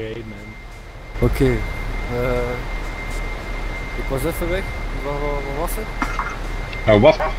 Great man. Oké. eh, ik was even weg. Wat, wat, wat was het? Nou, wat? Allee,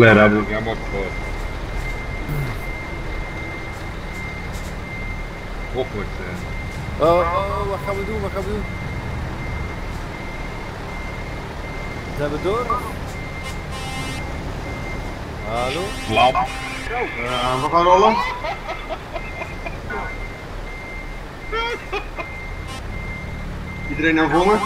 daar heb ik jammer voor. Hopelijk zijn. Oh, oh, oh, wat gaan we doen? Wat gaan we doen? Zijn we door? Hallo? Flap. Ja, we gaan rollen. Iedereen naar voren?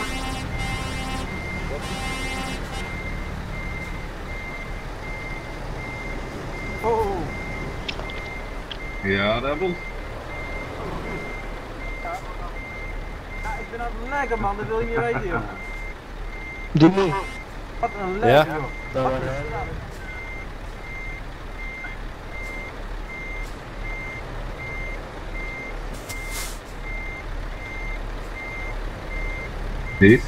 Ja, dat wil. ja, ik ben aan het leggen man, dat wil je niet weten joh. Doe mee. Wat een Ja. leg joh. Dat was- is dat? Niet?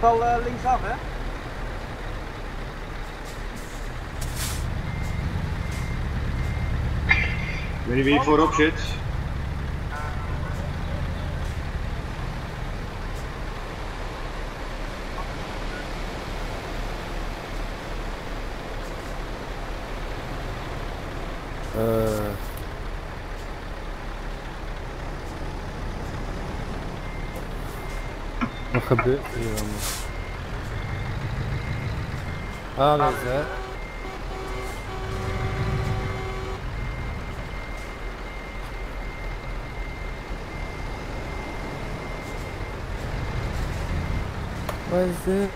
Val eh, linksaf hè? Niet wie voorop zit. Eh. Wat gebeurt hier allemaal? Alles hè? Wat is dit?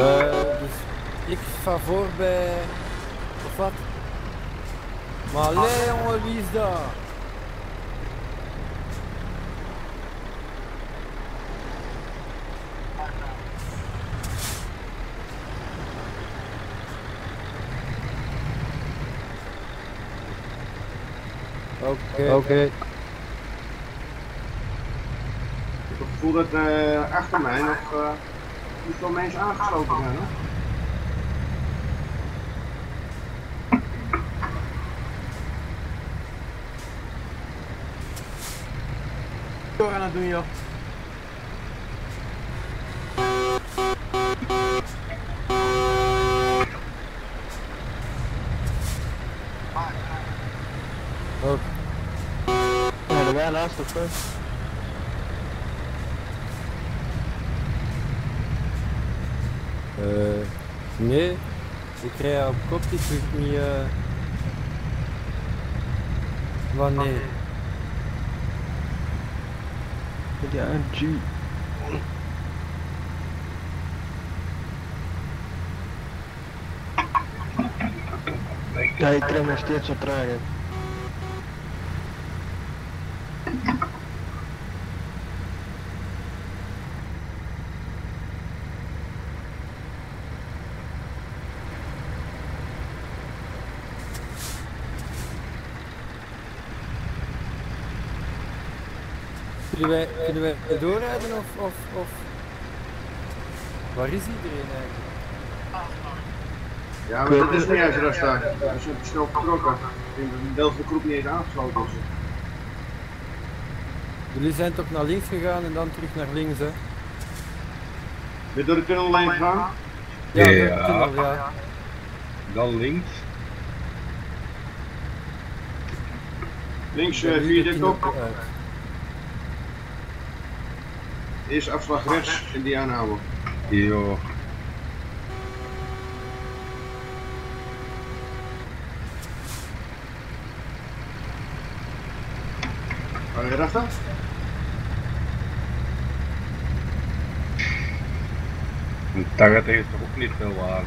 Eh, dus voor bij. Of wat? Maar allee jongen, wie is dat? Oké. Oké. Ik heb het gevoel dat eh, achter mij nog eh niet veel mensen aangesloten zijn. Hè? Door aan het doen joh. Ja, de wij laatst of zo? Eh, nee, ik rij op kop, die doet niet. eh wanneer? Ja, G. Ja, ik krijg nog steeds zo traag. hè. Kunnen wij, kunnen wij doorrijden of. Waar is iedereen eigenlijk? Ja, maar dat is niet eens rustig. We zijn snel vertrokken. Ik denk dat een deel van de groep niet eens aangesloten is. Jullie zijn toch naar links gegaan en dan terug naar links, hè? Ben je door de tunnel heen gegaan? Ja, Ja. dat tunnel, ja. Dan links. Links uh, vier de dit op. uit. Eerst afslag rechts en die aanhouden. Waar je rechter? Een target heeft toch ook niet veel waarde.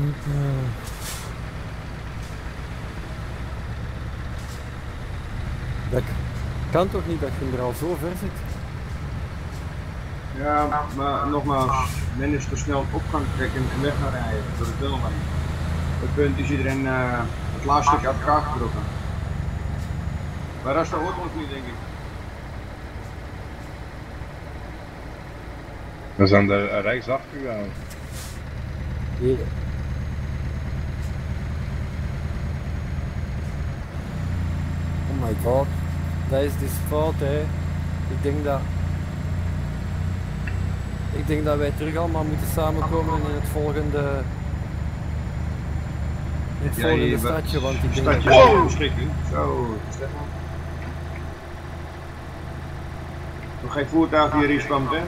Hoor. Dat kan toch niet dat je er al zo ver zit? Ja, maar nogmaals, men is te snel op opgang trekken en weg gaan rijden door de tunnel heen. Het punt is iedereen eh, het laatste stukje uit elkaar getrokken. Maar dat is de hoort niet, denk ik. We zijn er rechtsaf gegaan. Hier. My god, dat is dus fout hè. Ik denk dat... Ik denk dat wij terug allemaal moeten samenkomen in het volgende... In het volgende hier, stadje, want ik denk Stadje dat... wow. Zo, Stefan. Nog geen voertuig hier stamt, hè?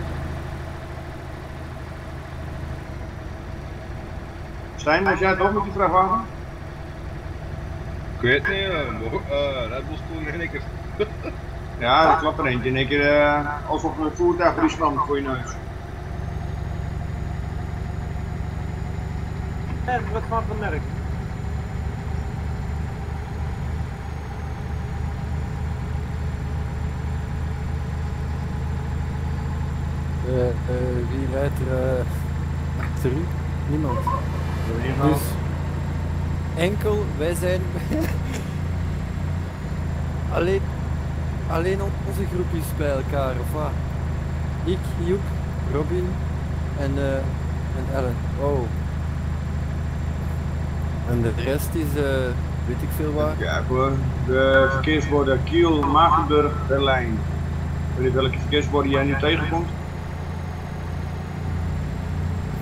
Stijn, was jij ook met die vrachtwagen? Ik weet niet, uh, uh, Red Bull stoel in één keer. Ja, dat klopt er eentje. In één keer eh, alsof een voertuig die stamt voor je neus. En wat van het merk? Eh, eh, wie rijdt er eh, achter u? Niemand. Dus enkel, wij zijn alleen, alleen onze groep is bij elkaar, of wat? Ik, Joep, Robin en, eh, en Ellen. Oh. En de rest is, eh, weet ik veel waar. Kijk hoor, de verkeersborden Kiel, Magenburg, Berlijn. Weet je welke verkeersborden jij nu tegenkomt?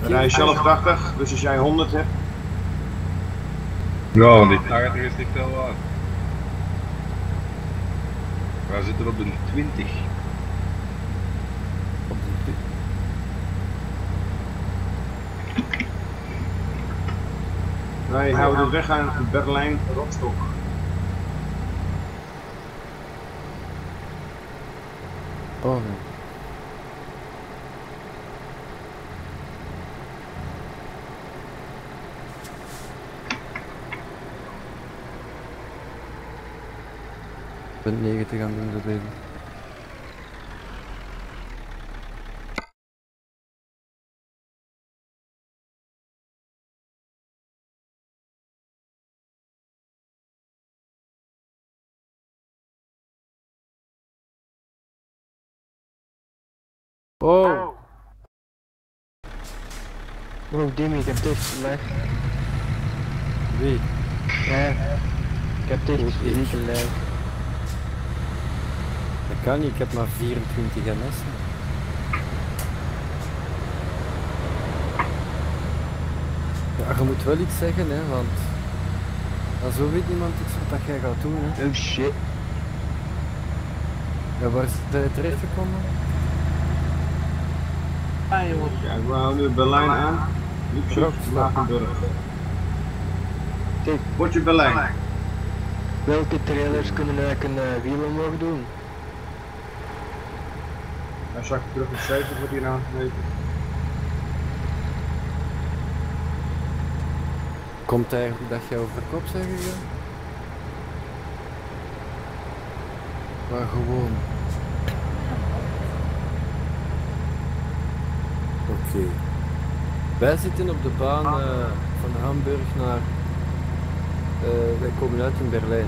Dan rij je zelf 80, dus als jij 100 hebt, Ja, want die target is niet veel waard. Wij zitten op de 20. Op de- wij houden de weg aan Berlijn, Rotstok. Oh nee. Ik ben 90 aan het doen, even. Oh! Bro, Dimmy, ik heb dicht gelegd. Wie? Ja. Ik heb. Dat kan niet, ik heb maar 24 ms. Ja, je moet wel iets zeggen, hè, want... Ja, zo weet niemand iets wat dat jij gaat doen, hè. Oh shit. Ja, waar is het terecht gekomen? Ja, jongens. Kijk, we houden nu Berlijn aan. Rotstok. Magenburg. Kijk. Potje Berlijn. Welke trailers kunnen eigenlijk een uh, wiel omhoog doen? Dan zak ik terug op 7 wordt hier aangemeten. Komt eigenlijk dat je over kop zeggen ja? Maar gewoon. Oké. Wij zitten op de baan uh, van Hamburg naar. Uh, wij komen uit in Berlijn.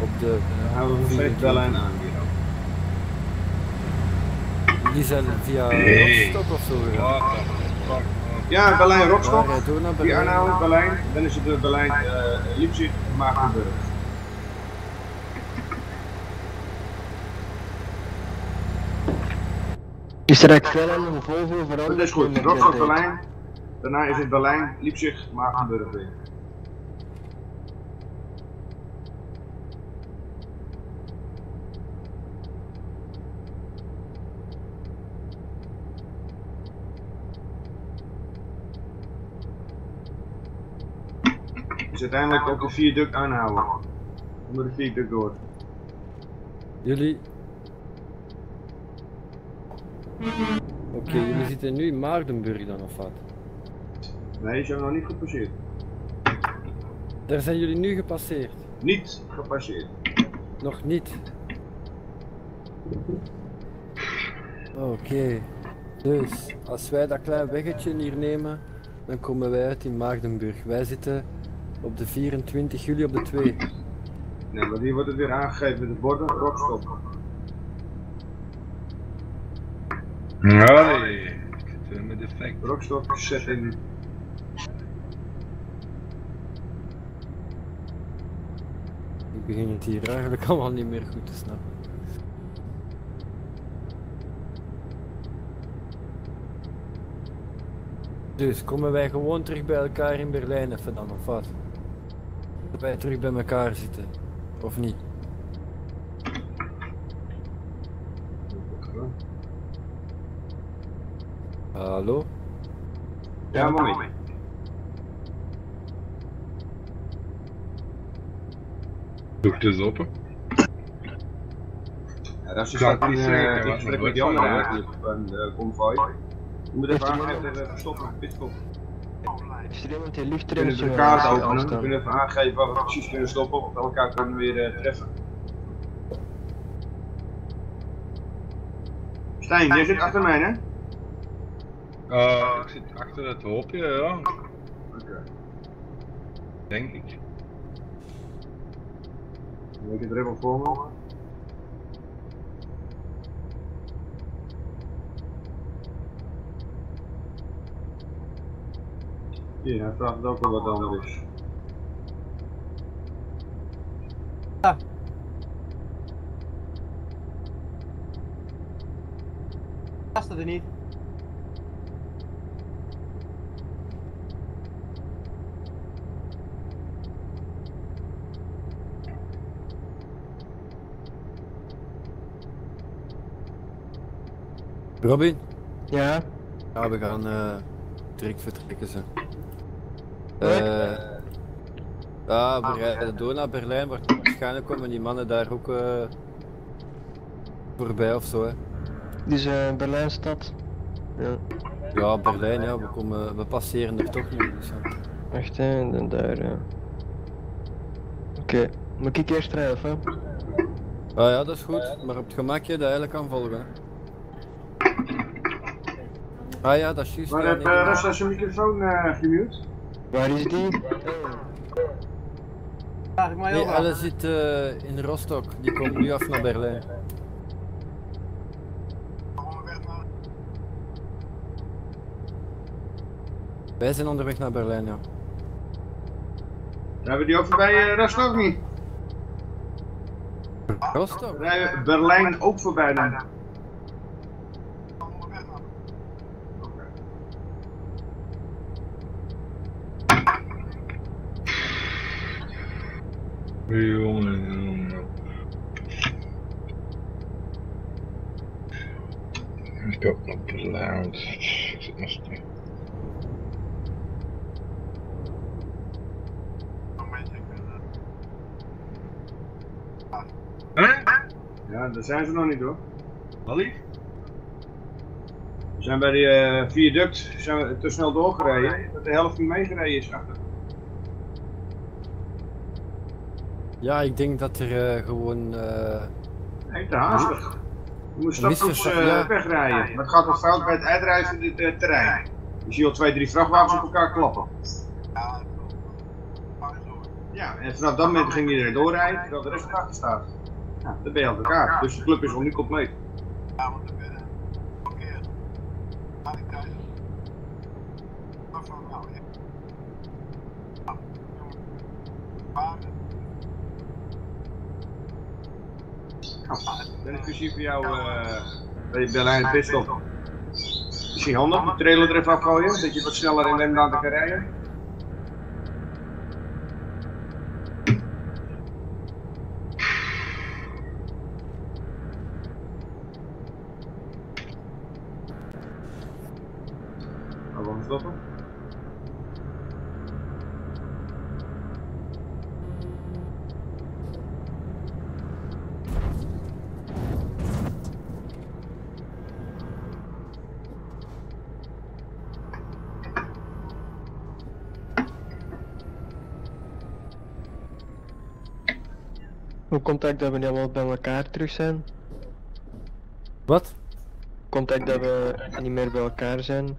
Op de. Gaan we nog steeds Berlijn aan. Die zijn via Nee. Rostock of zo gegaan. Ja, Berlijn door naar Die Berlijn. Dan is het Berlijn uh, Leipzig, Maagdenburg. Is er eigenlijk veel aan een Volvo veranderd? Dat is goed. Rostock? Berlijn. Daarna is het Berlijn, Leipzig, Maagdenburg weer. Uiteindelijk ook de viaduct aanhouden. Onder de viaduct door. Jullie. Oké, jullie zitten nu in Maardenburg dan of wat? Nee, jou nog niet gepasseerd. Daar zijn jullie nu gepasseerd. Niet gepasseerd. Nog niet. Oké. Dus, als wij dat klein weggetje hier nemen, dan komen wij uit in Maagdenburg. Wij zitten op de 24 juli op de 2. Nee, maar hier wordt het weer aangegeven met de borden Rockstop. Ja, nee. Ik zit weer met defect. Rockstop zet in. Ik begin het hier eigenlijk allemaal niet meer goed te snappen. Dus komen wij gewoon terug bij elkaar in Berlijn even dan of wat? Dat wij terug bij elkaar zitten, of niet? Hallo? Ja, moment. Doe ik dus open? Ja, dat is dus in eh, gesprek met die andere van eigenlijk, van de convoy. Je moet even aangeven dat we even stoppen, pitstop. Is er iemand die We lieftrailers kunnen de wil kaart aanstaan? openen, we kunnen even aangeven waar we precies kunnen stoppen, of we elkaar kunnen weer eh, treffen. Stijn, jij zit achter mij, hè? Eh, ik zit achter het hoopje, ja. Oké. Denk ik. Ik het er even voor me. Ja, wel wat anders. Past het er niet? Robin? Ja? Ja, we gaan eh direct vertrekken ze. Waar? Eh ja, we rijden door naar Berlijn, maar waarschijnlijk komen die mannen daar ook eh voorbij of zo. Hè. Dus uh, Berlijnstad. Ja. Ja, Berlijn, ja, we, komen, we passeren er toch niet. Dus, ja. Wacht hè, en dan daar ja. Oké, moet ik eerst rijden of hè? Ah ja, dat is goed, maar op het gemakje dat eigenlijk kan volgen. Hè. Ah ja, dat is juist. Maar ja, heb uh, zijn microfoon uh, gemute? Waar is die? Vraag Nee, zit eh, in Rostock, die komt nu af naar Berlijn. Wij zijn onderweg naar Berlijn, ja. Hebben we die ook voorbij uh, Rasta ook niet? Rostock? Rijden Berlijn ook voorbij dan? Jongen, jongen. Ik heb nog. Ik zit nog steeds. Hè? Ja, daar zijn ze nog niet hoor. Allie? We zijn bij die eh, viaduct zijn we te snel doorgereden. Dat de helft niet meegereden is achter. Ja, ik denk dat er eh, gewoon... eh, Nee, te haastig. Je moet stapvoets eh, ja. wegrijden. Maar het gaat al fout bij het uitrijden van dit eh, terrein. Je ziet al twee, drie vrachtwagens op elkaar klappen. Ja, en vanaf dat moment ging iedereen doorrijden, terwijl de rest erachter staat. Ja, dan ben je aan elkaar. Dus de club is nog niet compleet. Precies voor jou eh bij je Berlijn pitstop. Misschien handig, de trailer er even afgooien, dat je wat sneller in Lemland kan rijden. Nou, we stoppen. Hoe komt het dat we niet allemaal bij elkaar terug zijn? Wat? Komt het dat we niet meer bij elkaar zijn?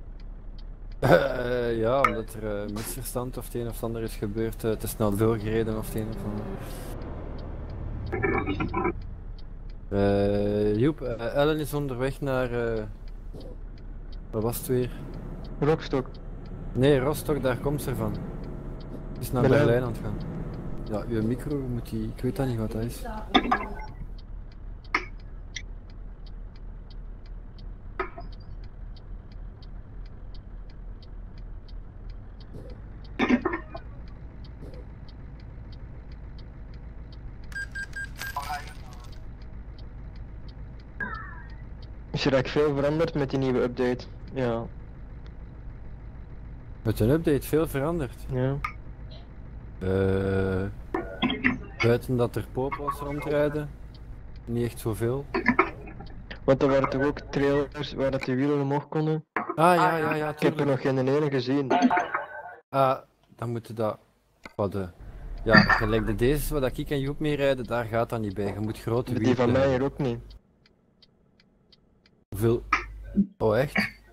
Eh, ja, omdat er eh, misverstand of het een of ander is gebeurd, eh, te snel doorgereden of het een of ander. Eh Joep, eh, Ellen is onderweg naar... eh wat was het weer? Rockstok. Nee, Rostock, daar komt ze van. Ze is naar Berlijn. Berlijn aan het gaan. Ja, uw micro moet die... Ik weet dat niet wat dat is. Is er eigenlijk veel veranderd met die nieuwe update? Ja. Met een update veel veranderd. Ja. Eh buiten dat er popels rondrijden, niet echt zoveel. Want er waren toch ook trailers waar dat de wielen omhoog konden? Ah ja, ja, ja, Ik heb er nog geen ene gezien. Ah, dan moeten dat... Wat de... Ja, gelijk de deze waar ik en Joep mee rijden, daar gaat dat niet bij. Je moet grote Die wielen van mij hier ook niet. Hoeveel... Oh echt?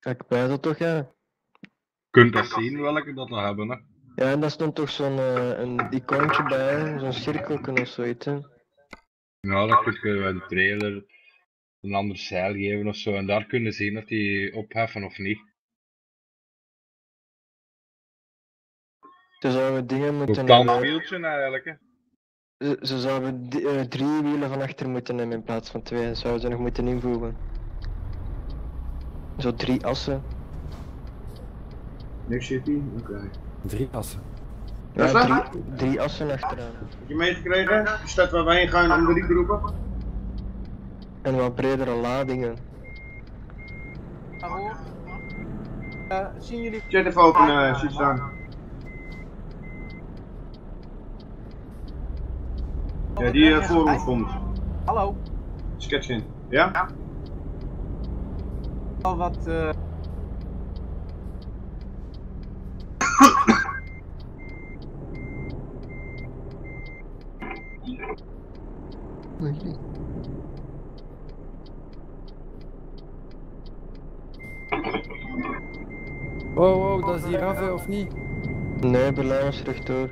Kijk, bij dat toch ja? Je kunt dat zien welke dat we hebben, hè. Ja, en daar stond toch zo'n eh, een icoontje bij, zo'n cirkelken of zoiets. Hè? Ja, dan kun je een trailer een ander zeil geven of zo. En daar kunnen zien of die opheffen of niet. Ze zouden dingen moeten hebben. wieltje eigenlijk, hè. Ze, ze zouden eh, drie wielen van achter moeten hebben in plaats van twee. Dat zouden ze nog moeten invoegen. Zo drie assen. Niks City? Oké. Drie assen. Ja, drie, drie assen achteraan. Heb je meegekregen? De stad waar we heen gaan om drie groepen? En wat bredere ladingen. Hallo? Eh, zien jullie... Chat even open, eh, ziet staan. Ja, die eh, voor ons komt. Hallo? Sketch in. Ja? Al wat... eh Oh, oh, dat is hier af, of niet? Nee, Berlijn was rechtdoor.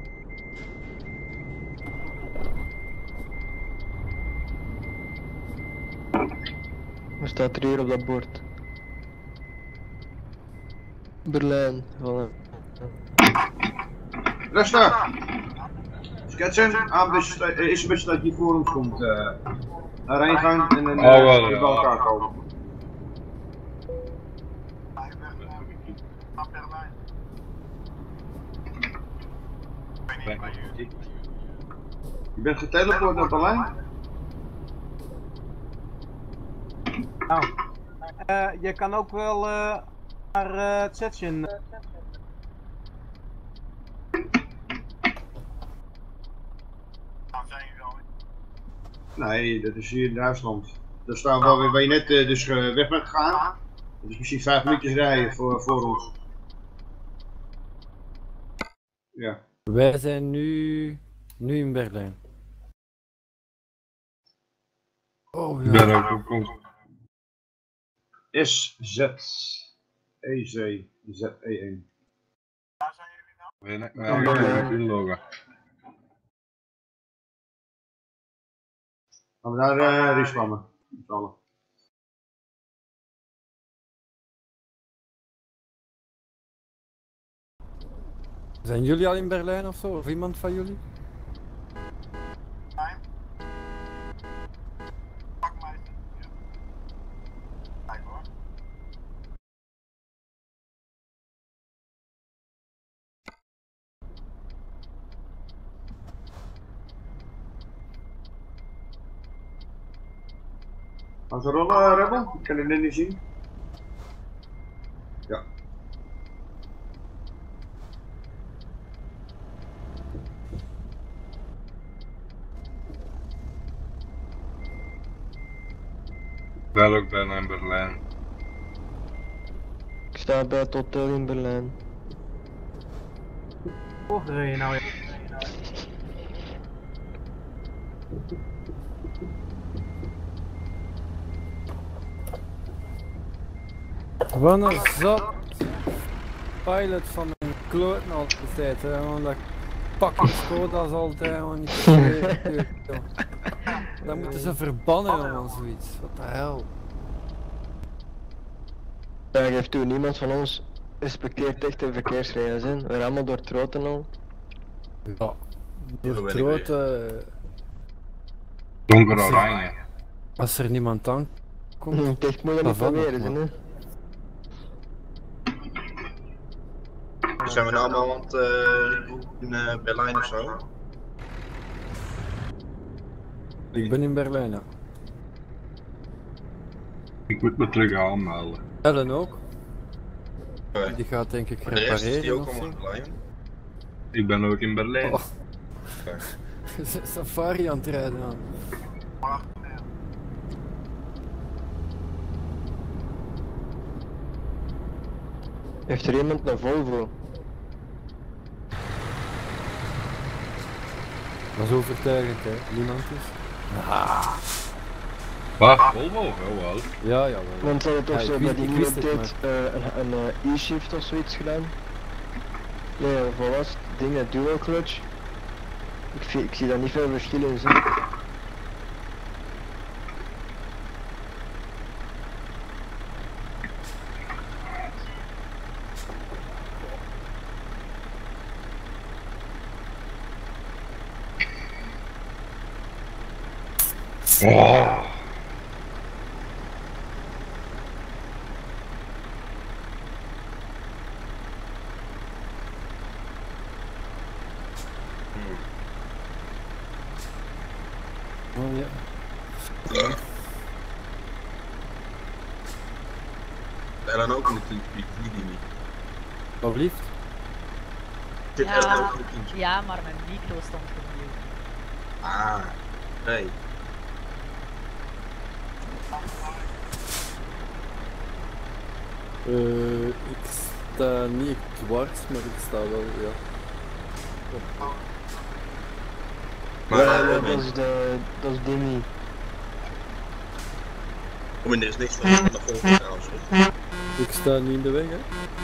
Wat staat er hier op dat bord? Berlijn, voilà. Rustig! Sketchen, aanbus eh, is een beetje dat die voor ons komt. eh daarheen gaan en dan Oh, eh, wel, weer ja. bij elkaar komen. Je bent geteleport naar Berlijn? nou. Eh, je kan ook wel eh, naar eh, het eh, Nee, dat is hier in Duitsland. Daar staan we waar, waar je net dus weg bent gegaan. Dat is misschien vijf minuutjes rijden voor, voor ons. Ja. Wij zijn nu, nu in Berlijn. Oh ja. ben ook op kom- S, Z, E, Z, Z, E, 1. Weet ik, Ja, maar ik ja. kan inloggen. Gaan we daar uh, respammen? Met allen. Zijn jullie al in Berlijn of zo? Of iemand van jullie? Gaan ze rollen, Rebel? Ik kan het niet zien. Ik ben ook bijna in Berlijn. Ik sta bij het hotel in Berlijn. Hoe rij je nou? ja? Wat een zat pilot van een kloot altijd, hè, want dat fucking Skoda's altijd gewoon niet te Dan moeten ze verbannen jongen, zoiets. Wat de hel. Ja, geeft toe, niemand van ons respecteert echt de verkeersregels, hè. We rammen door het rood en al. Ja. Door het rood, eh, Donker oranje. als er niemand aan komt. Het echt moet je niet Daarvan nog, proberen, hè. Zijn we nou allemaal aan het eh, in eh, Berlijn of zo? Ik ben in Berlijn, ja. Ik moet me terug aanmelden. Ellen ook. Oké. Die gaat denk ik Maar de rest is die repareren ook of zo. Ik ben ook in Berlijn. Oh. Safari aan het rijden aan. Heeft er iemand een Volvo? Dat is overtuigend, hè. Niemand is. Wat? Volvo? Oh wel. Ja, ja, wel. Want ze hadden toch Ja, zo bij die nieuwe update eh, een, een eh, e-shift of zoiets gedaan? Nee, wat was het? Dingen, dual clutch. Ik, zie- ik zie daar niet veel verschil in zitten. Oh, ja. Ellen ook in de team, die die niet. Alsjeblieft. Zit Ja. Ellen ook in de team? Ja, maar mijn micro stond opnieuw. Ah, nee. Eh, ik sta niet dwars, maar ik sta wel, ja. Maar ja, eh, dat is de, dat is Demi. Robin, er is niks van de volgende trouwens. hoor. Ik sta niet in de weg, hè.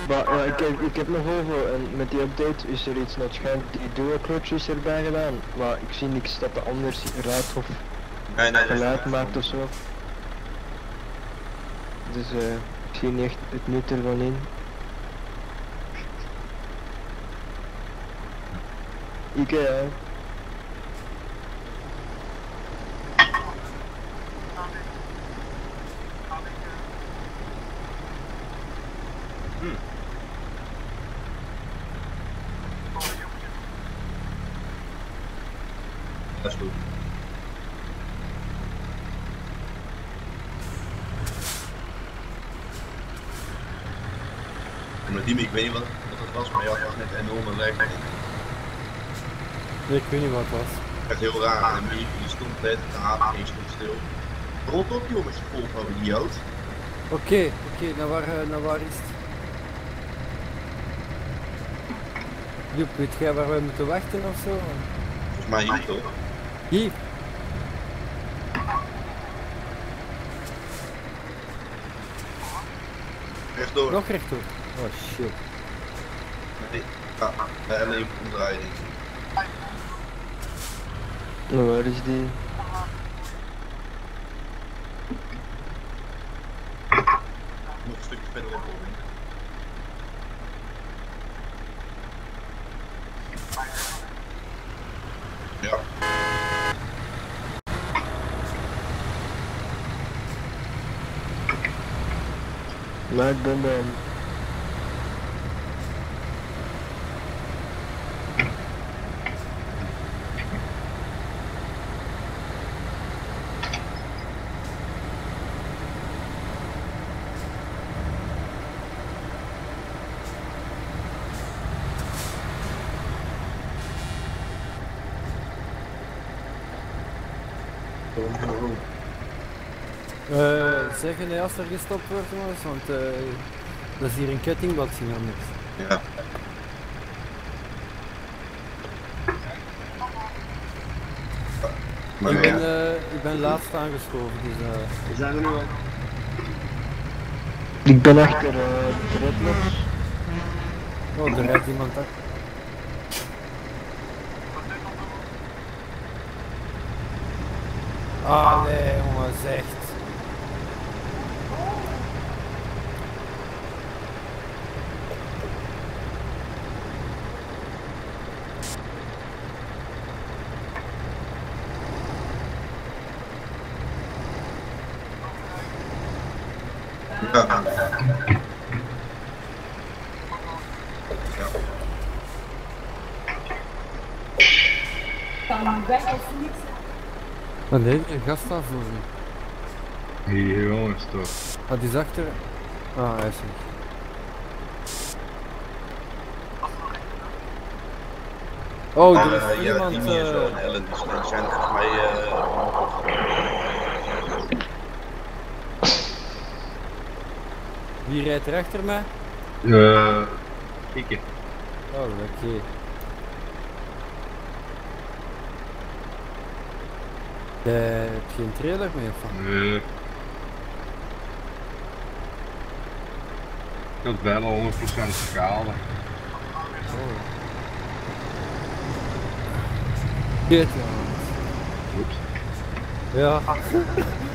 Maar ja, ik, heb, ik heb een Volvo en met die update is er iets net schijnt, die dual clutch is erbij gedaan. Maar ik zie niks dat de anders ruit of Nee, nee, nee. geluid maakt of zo. Dus eh, ik zie niet echt het nut ervan in. Ikea. Dat is goed. En met die, ik weet niet wat, wat het was, maar je had echt net een enorme weg. Nee, ik weet niet wat het was. echt heel raar. En die, die stond net, de haven die stond stil. Rot op jongens, Volvo idioot. Oké, oké, naar waar, eh, naar waar is het? Joep, weet jij waar we moeten wachten of zo? Volgens mij hier toch? Hier? Rechtdoor. Nog rechtdoor. Oh shit. En even omdraaien. denk ik. Nou, waar is die? Nog een stukje verderop. hoor. Ja. Maar ik ben bij hem. Eh, zeggen nee, als er gestopt wordt jongens, want eh dat is hier een kettingbotsing anders. Ja. Maar Ik ben, ja. eh, ik ben laatst aangeschoven, dus eh We zijn er nu al. Ik ben achter uh, Dreadlocks. oh, er rijdt iemand af. Ah nee jongens, echt. Ja. Wat nee, een gastafvoering. Hier jongens toch. Ah, die is achter. Ah, hij is weg. Oh, er is Eh, er ja, iemand. Eh, Ellen, dus die zijn volgens mij eh, allemaal wie rijdt er achter mij? Eh, ik. Oh, oké. Je hebt geen trailer meer van. Nee. Ik had bijna 100% schade. Oh. Shit, ja. Oeps. Ja.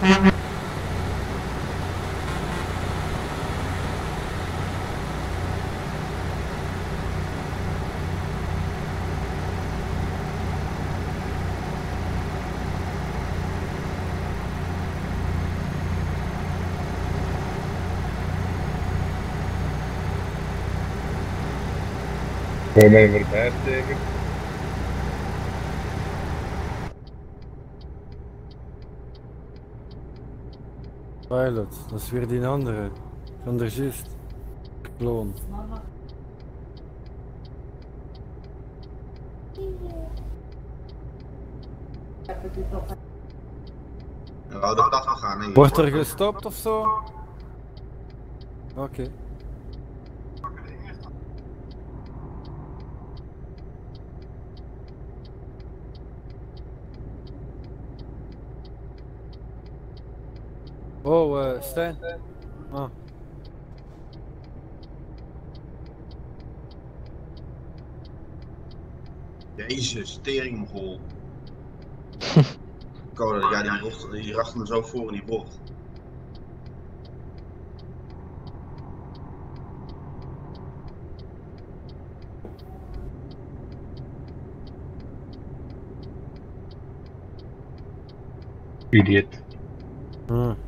Come Verbetek Pilot, dat is weer die andere. Van de juist. Kloon. Ja, 80 gaan. Wordt er gestopt of zo? Oké. Oh, eh Stijn. Ah. Jezus, teringmogol. Code, ja, die, bocht, die rachten er zo voor in die bocht. Idiot. Ah.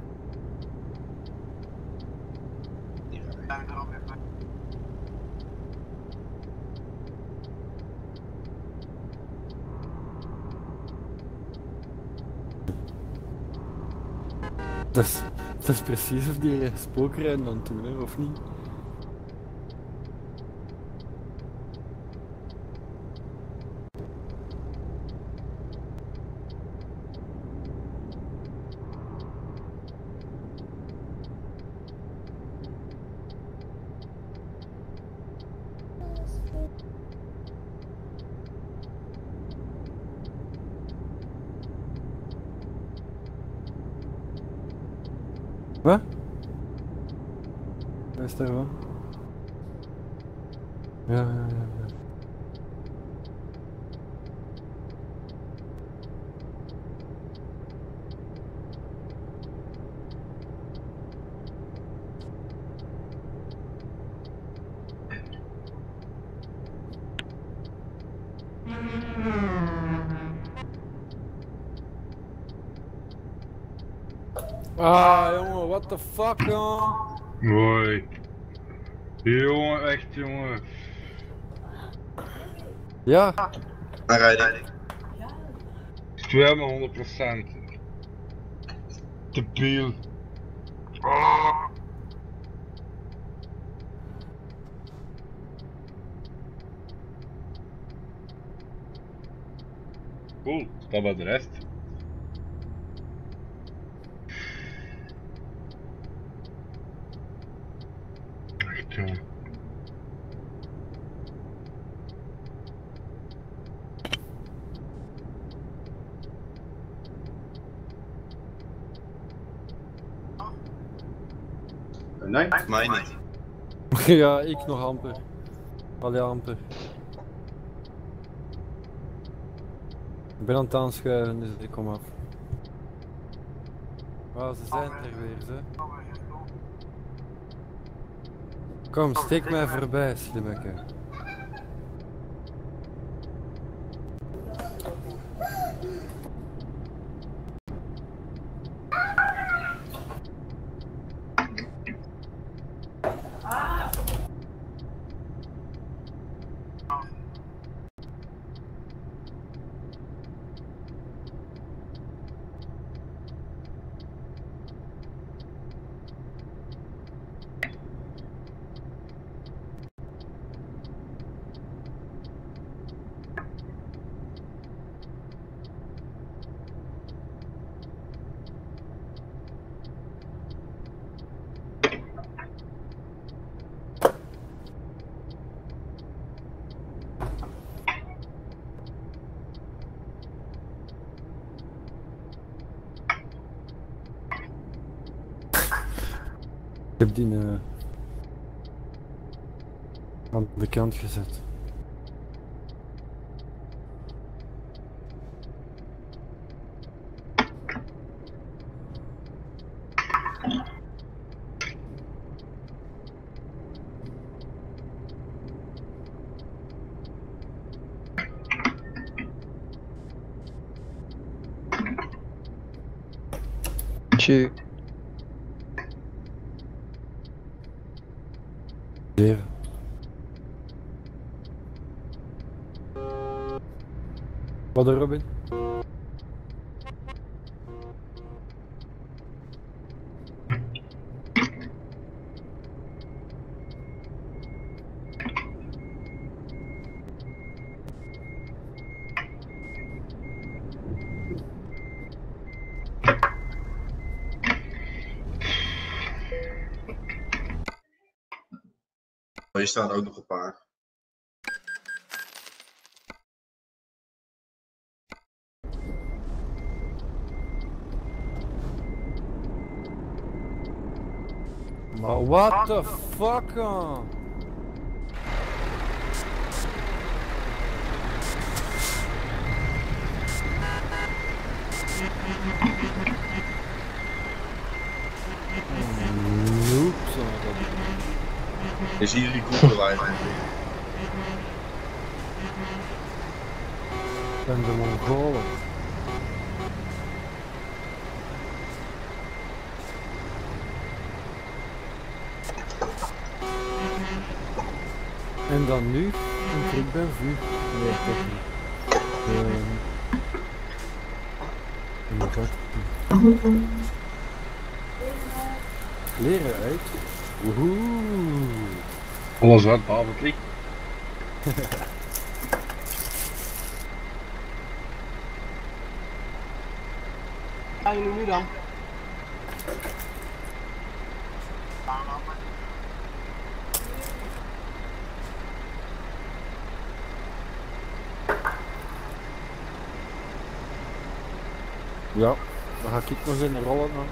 Dat is, precies of die spookrijden dan toen, hè, of niet? Wat? Wat is daar wel? Ja, ja, ja. ja. Ah, jongen, what the fuck, jongen? Mooi. Jongen, echt jongen. Ja, Aanrijding. 200 procent. Debiel. Ah. Cool, dat was de rest. Echt jongen. Eh, Nee? Mij niet. ja, ik nog amper. Allee, amper. Ik ben aan het aanschuiven, dus ik kom af. Ah, ze zijn er weer, ze. Kom, steek mij voorbij, slimmeke. nadien uh, eh, aan de kant gezet. Tjie. Staan ook nog een paar. Maar what the fuck man? Noep, zo dat. Is hier die koepelijn? Ben de Mongolen. En dan nu een trip ben vuur. Nee, toch niet. Inderdaad. Leren uit. Woehoe. Alles wat behalve het licht. Gaan jullie nu dan? Ja, dan ga ik nog in rollen dan.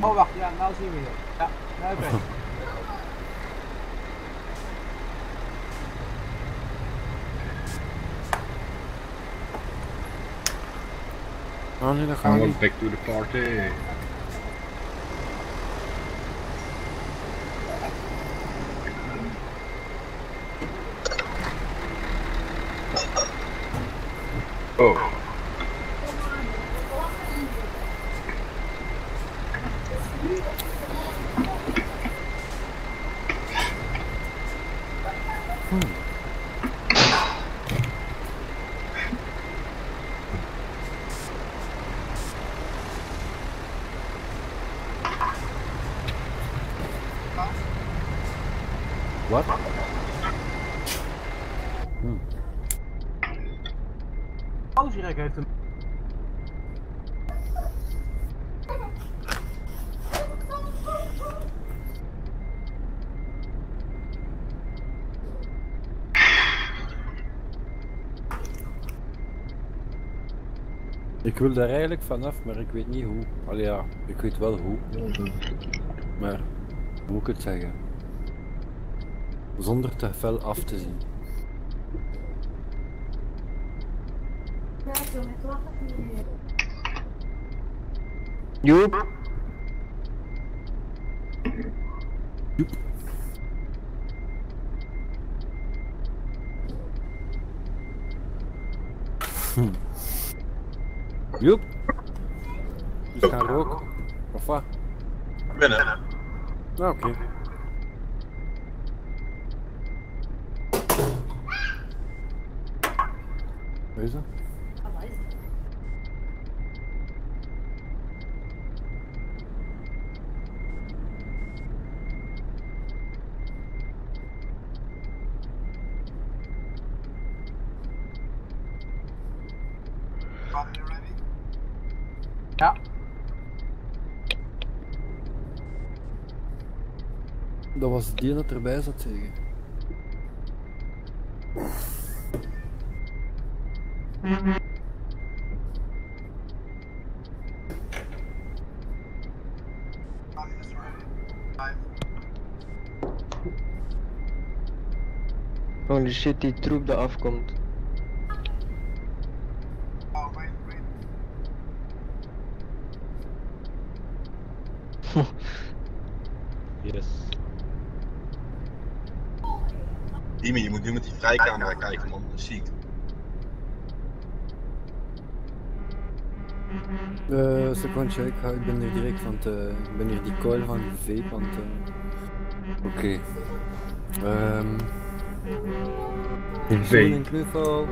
Oh wacht, ja, nou zien we je. Ja, nou oké. Ah nee, dat Gaan gaat we niet. back to the party. Oh. Ik wil daar eigenlijk vanaf, maar ik weet niet hoe. Allee ja, ik weet wel hoe. Maar hoe moet ik het zeggen? Zonder te fel af te zien. Joep. Joep! Dus gaan roken. Of wat? Binnen. Nou, oké. Deze? Ja. Dat was die dat erbij zat zeggen. Holy shit, die troep dat afkomt. Dimi, vrijcamera kijken man, ziek. Eh, secondje, ik, ga, ik ben hier direct van het, eh, ik ben hier die coil van die vape aan eh. Oké. Ehm. Een Zoen vape. en knuffel.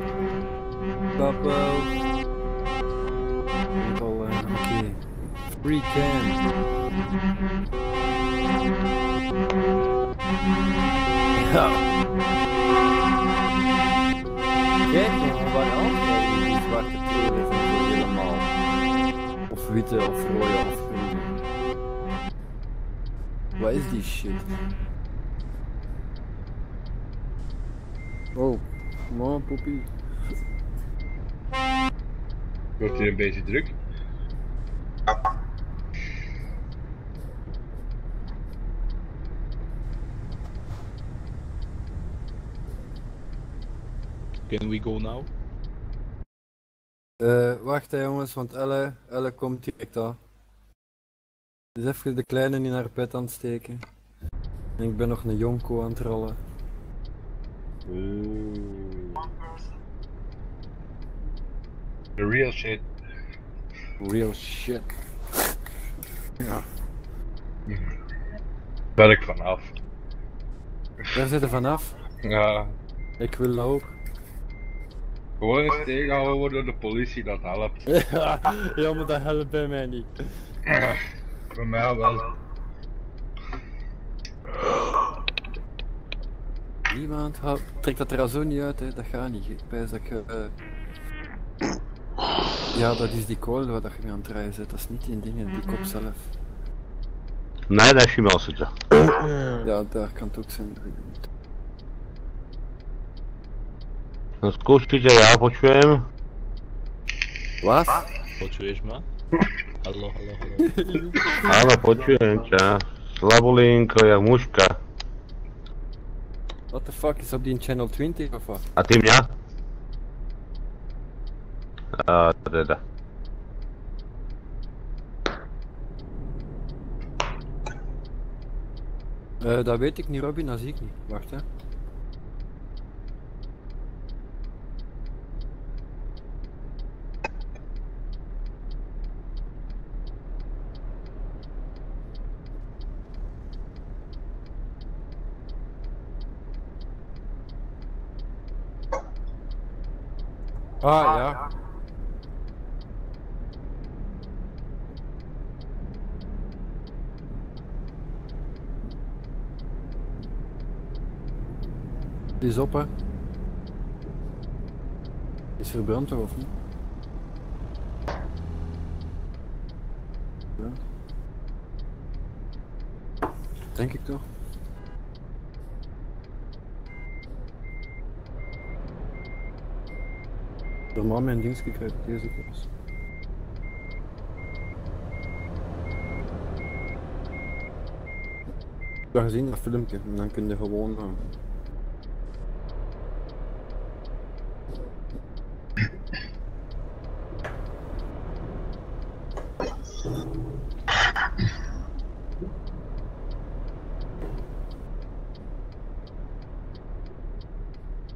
Eh, oké. Free can. Ja. Kijk nog waar altijd die zwarte trailers en zo helemaal. Of witte of rode of groene. Wat is die shit? Oh, man, poepie. Wordt hier een beetje druk? Can we go now? Eh, wacht hè jongens, want Elle, Elle komt direct aan. Dus even de kleine in haar bed aan het steken. En ik ben nog een jonko aan het rollen. The real shit. Real shit. Ja. Ben ik vanaf. Daar zit er vanaf. Ja. Ik wil ook. Gewoon eens tegengehouden worden door de politie, dat helpt. ja, maar dat helpt bij mij niet. Bij mij wel. Niemand had... Trek dat er al zo niet uit, hè. dat gaat niet. Ik wijs dat ik... eh, Ja, dat is die kool wat je mee aan het draaien zit. Dat is niet die dingen, die kop zelf. Nee, dat is geen messenger. Ja, daar kan het ook zijn. Skúste ja počujem. Wat? Počuješ ma? Hallo, hallo, hallo. Áno, počujem ťa. Slabolinko, jak muška. What the fuck, is op die channel 20 of wat? A ty mňa? A teda. Eh, dat weet ik niet, Robin, dat zie ik niet. Wacht hè. Ah ja. Die is op hè. Is verbrand toch of niet? Ja. Denk ik toch? Normaal mijn dienstje krijgt deze klas. Ik heb gezien dat filmpje en dan kun je gewoon gaan.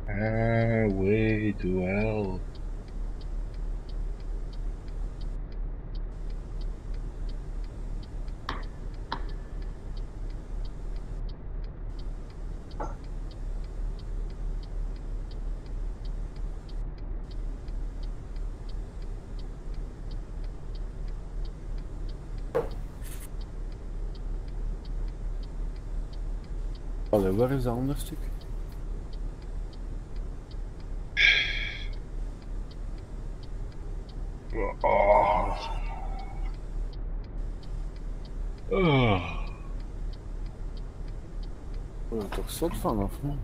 Ah, way too well. Allee, waar is dat ander stuk? Oh. Oh. Ik word er toch zot van of man?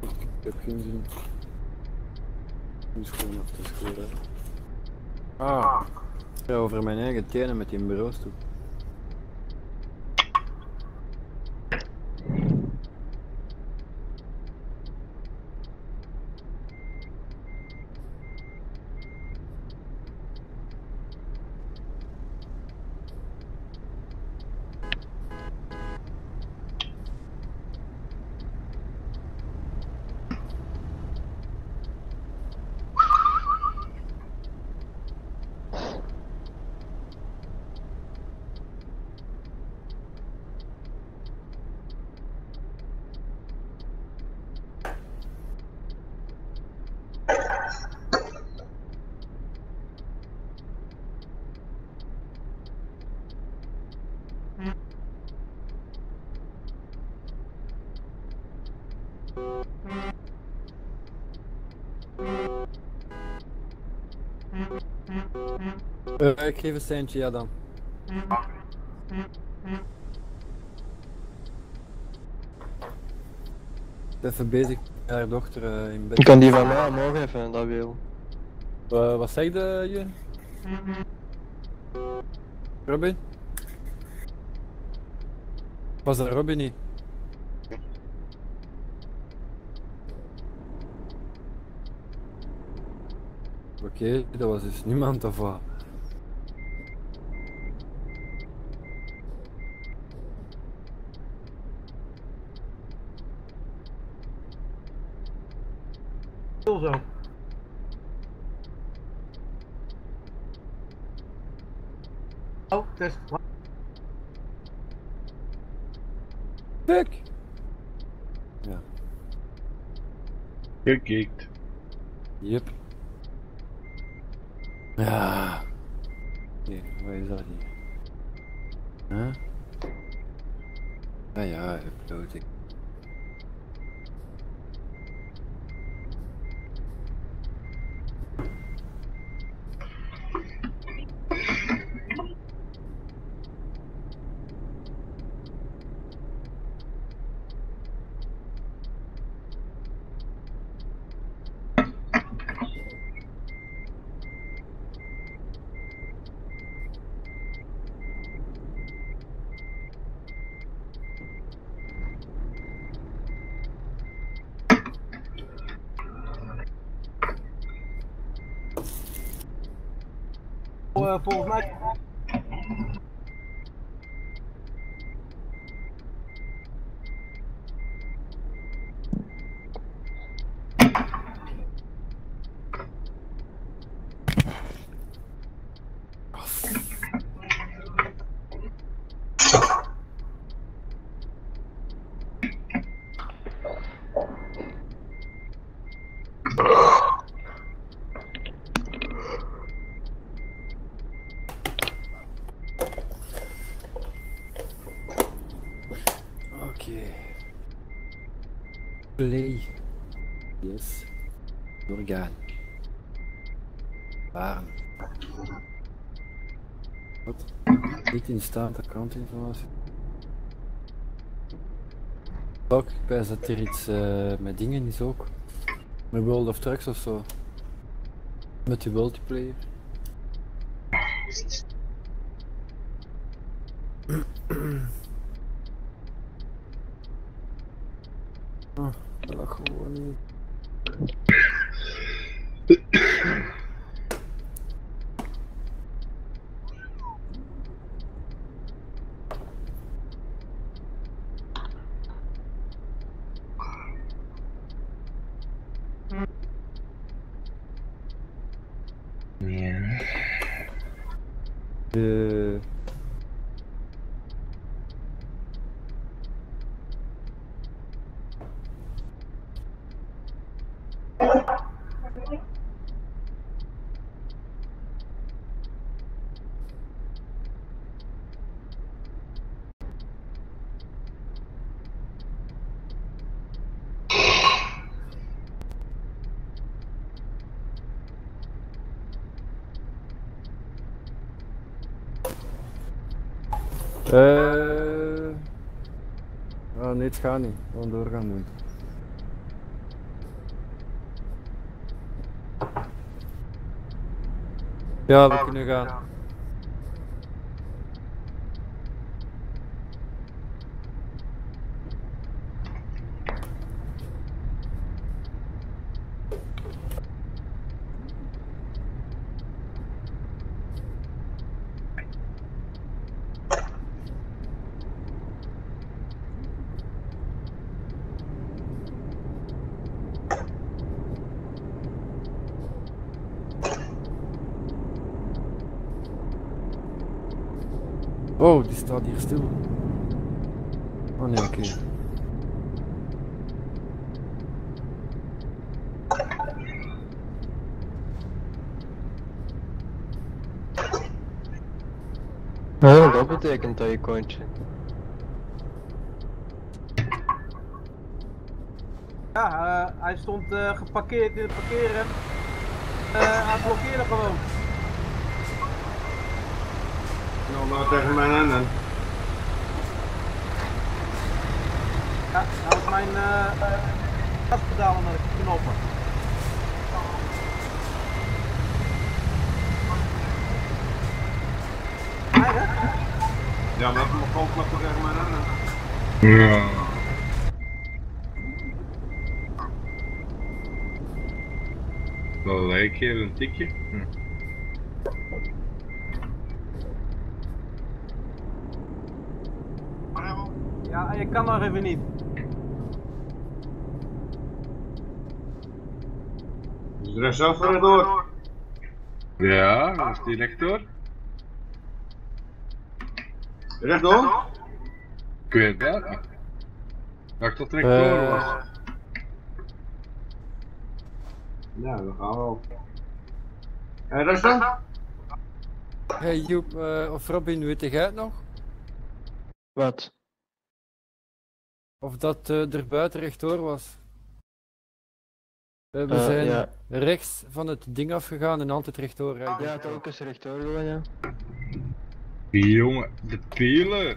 Ik heb geen zin. Die is gewoon af te schuren. Ah. Ja, over mijn eigen tenen met die bureaustoel. Eh, ik geef een centje, ja dan. Even bezig met haar dochter eh, in bed. Ik kan die van mij morgen even, dat wil. Eh, wat zeg je? Robin? Was dat Robin niet? Oké, dat was dus niemand of wat? Stil zo. Oh, test. Fuck! Ja, Gekikt. yep. Ja. Nee, waar is dat hier? Huh? Ah ja, upload ik. Eh, volgens mij. Oké. Play. Yes. Doorgaan. Waren. Wat? Niet in staat accountinformatie. Ook, ik wijs dat er iets eh, met dingen is ook. Met World of Trucks of zo. Met die multiplayer. Ah, dat lag gewoon niet. Ja. De... Eh. Oh nee, het niet. Gewoon doorgaan doen. Ja, we kunnen gaan. Oh, die staat hier stil. Oh nee, oké. Oh, dat betekent dat je kontje. Ja, eh, hij stond eh, geparkeerd in het parkeren. Eh, hij blokkeerde gewoon. Nou tegen mijn handen. Ja, nou is mijn eh gaspedalen naar de knoppen. Ja, maar ik kom klappen tegen mijn handen. Ja. Wel, ik geef een tikje. Hm. Ja, je kan nog even niet. Dus rest zelf verder door. Ja, dat is direct door. Rechtdoor? Ik weet niet. Dacht dat direct Eh. door was. Ja, dat gaan we wel. En rest dan? Hey Joep, eh, of Robin, weet jij het nog? Wat? Of dat eh, er buiten rechtdoor was? We Eh, zijn ja. rechts van het ding afgegaan en altijd rechtdoor rijden. Ja, het ook eens rechtdoor doen, ja. Jongen, de pielen.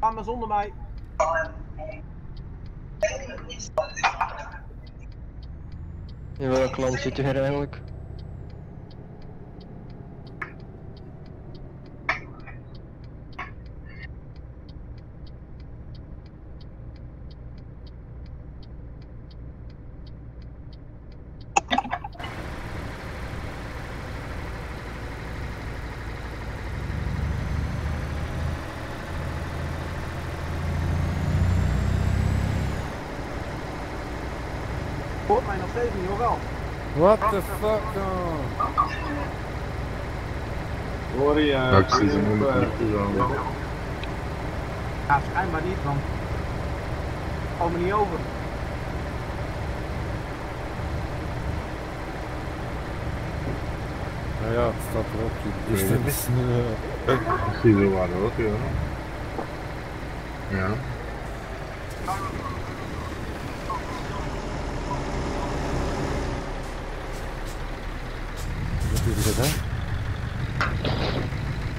Ga maar zonder mij. In welk land zit je hier eigenlijk? Hoort hoor wel. What the fuck? Hoor je? Ja, ik zie ze eh, moeilijk eh, niet te gaan. Ja, schijnbaar niet, want... Me niet over. Nou ja, het staat erop. Dus dat is, eh, Ik zie ze waar ook, ja. Ja. Wat doe je daar?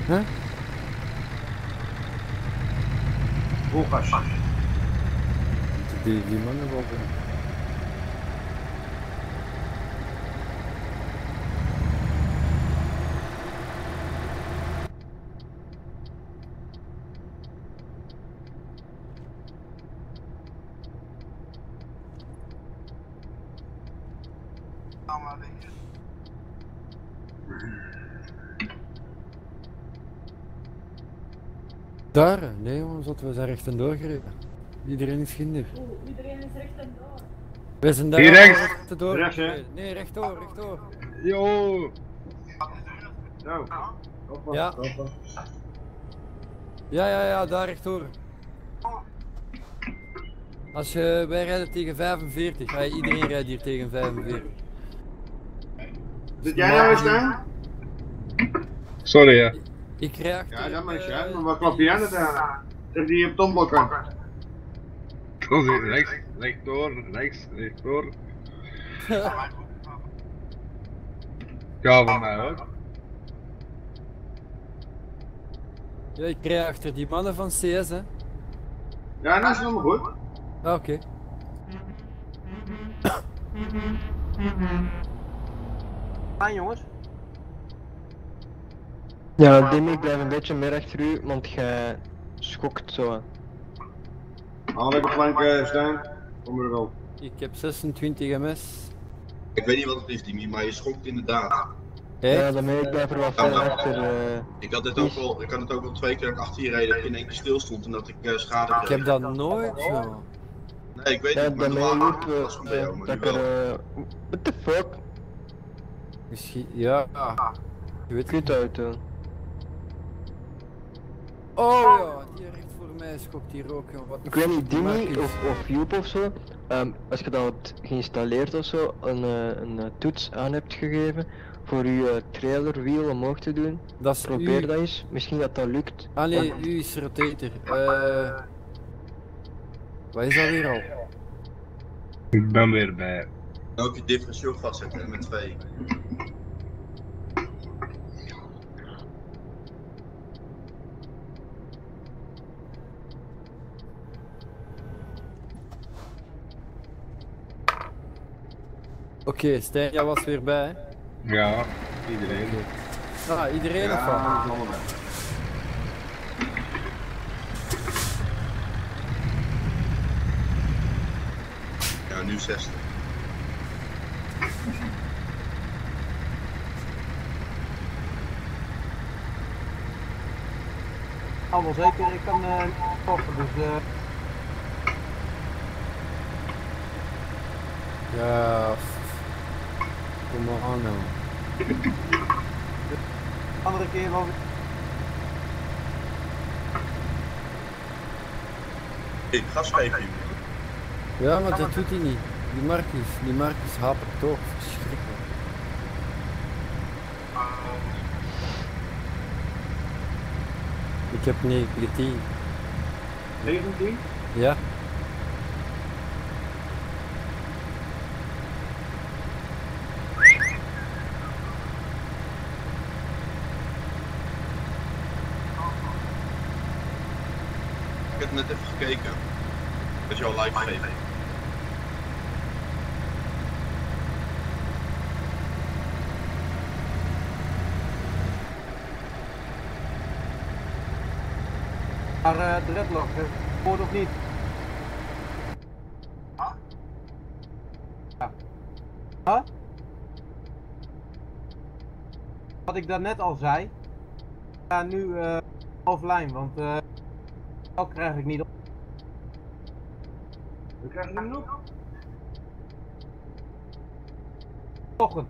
Huh? Boelgas. Die, die mannen wel. Daar? Nee jongens, dat we zijn recht en doorgereden. Iedereen is ginder. Iedereen is recht en door. We zijn daar Hier rechts. door. Rechts, hè? Nee, rechtdoor, rechtdoor. Yo! Zo. Hoppa, Ja. hoppa. Ja, ja, ja, daar rechtdoor. Als je, wij rijden tegen 45, ja, iedereen rijdt hier tegen 45. Zit jij nou eens staan? Sorry, ja. Ik rij achter... Ja, dat maar eens, eh. Maar wat klap je aan het aan? Zet die op tomblokken. Dat is rechts, rechtdoor, rechts, rechtdoor. Ja, van mij ook. ja, ik rij achter die mannen van CS, hè. Ja, dat is helemaal goed. Ah, Oké. Fijn jongens. Ja, Dimmy, ik blijf een beetje meer achter u, want jij schokt zo. Haal even flank staan. Kom er wel. Ik heb 26 ms. Ik weet niet wat het is, Dimi, maar je schokt inderdaad. Hé? Ja, daarmee ik blijf er wel verder achter. eh. Ik had, dit ook wel, ik had het ook wel twee keer dat ik achter je reed dat ik in één keer stil stond en dat ik eh, schade Ik kreeg. heb dat nooit zo. Nee, ik weet Ja, niet, maar normaal liep was het bij jou, eh, maar dat nu ik er. wel. eh, What the fuck? Misschien, ja. Je weet het. Kutauto. Oh ja, die mij schokt hier ook. joh. Wat Ik weet niet, Marcus. of, of Joep of zo. ehm, als je dat hebt geïnstalleerd of zo, een, eh, een eh, toets aan hebt gegeven voor je trailerwiel omhoog te doen, Dat is probeer u. dat eens. Misschien dat dat lukt. Ah nee, u is rotator. Eh. wat is dat weer al? Ik ben weer bij. Ook je differentieel vastzetten met twee. Oké, Stijn, jij was weer bij. hè? Ja, iedereen. Ah, iedereen of Ja, wat? dat is allemaal bij. Ja, nu 60. Allemaal zeker, ik kan eh niet stoppen, dus eh Ja. Kom maar aan nou. andere keer wel. Ik gas geven jullie. Ja, maar dat doet hij niet. Die Marcus, die Marcus hapert toch. Verschrikkelijk. Ik heb 19. 19? Ja. Gekeken. Dat is jouw live geven. Maar eh dreadlock, eh, hoort of niet? Ja. Huh? Wat ik daarnet al zei, ik ga nu eh offline, want eh dat krijg ik niet op. We krijgen hem nog. Ochtend.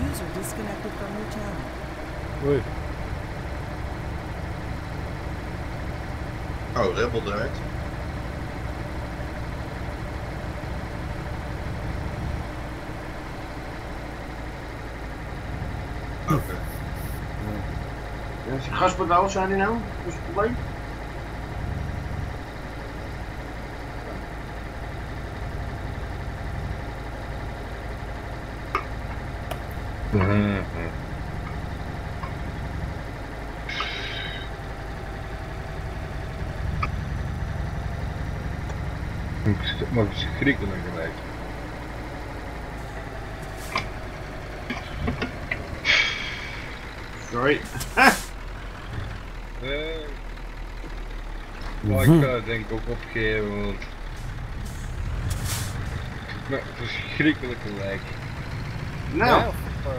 User disconnected from your channel. Oei. Oh, Rebel eruit. Oké. Ja, is die gaspedaal zijn die nou? Dat is het probleem. Ik mag verschrikkelijk gelijk. Sorry. Eh, maar ik ga het denk ik ook opgeven, want... Maar verschrikkelijk gelijk. Nou, Ja, of, eh,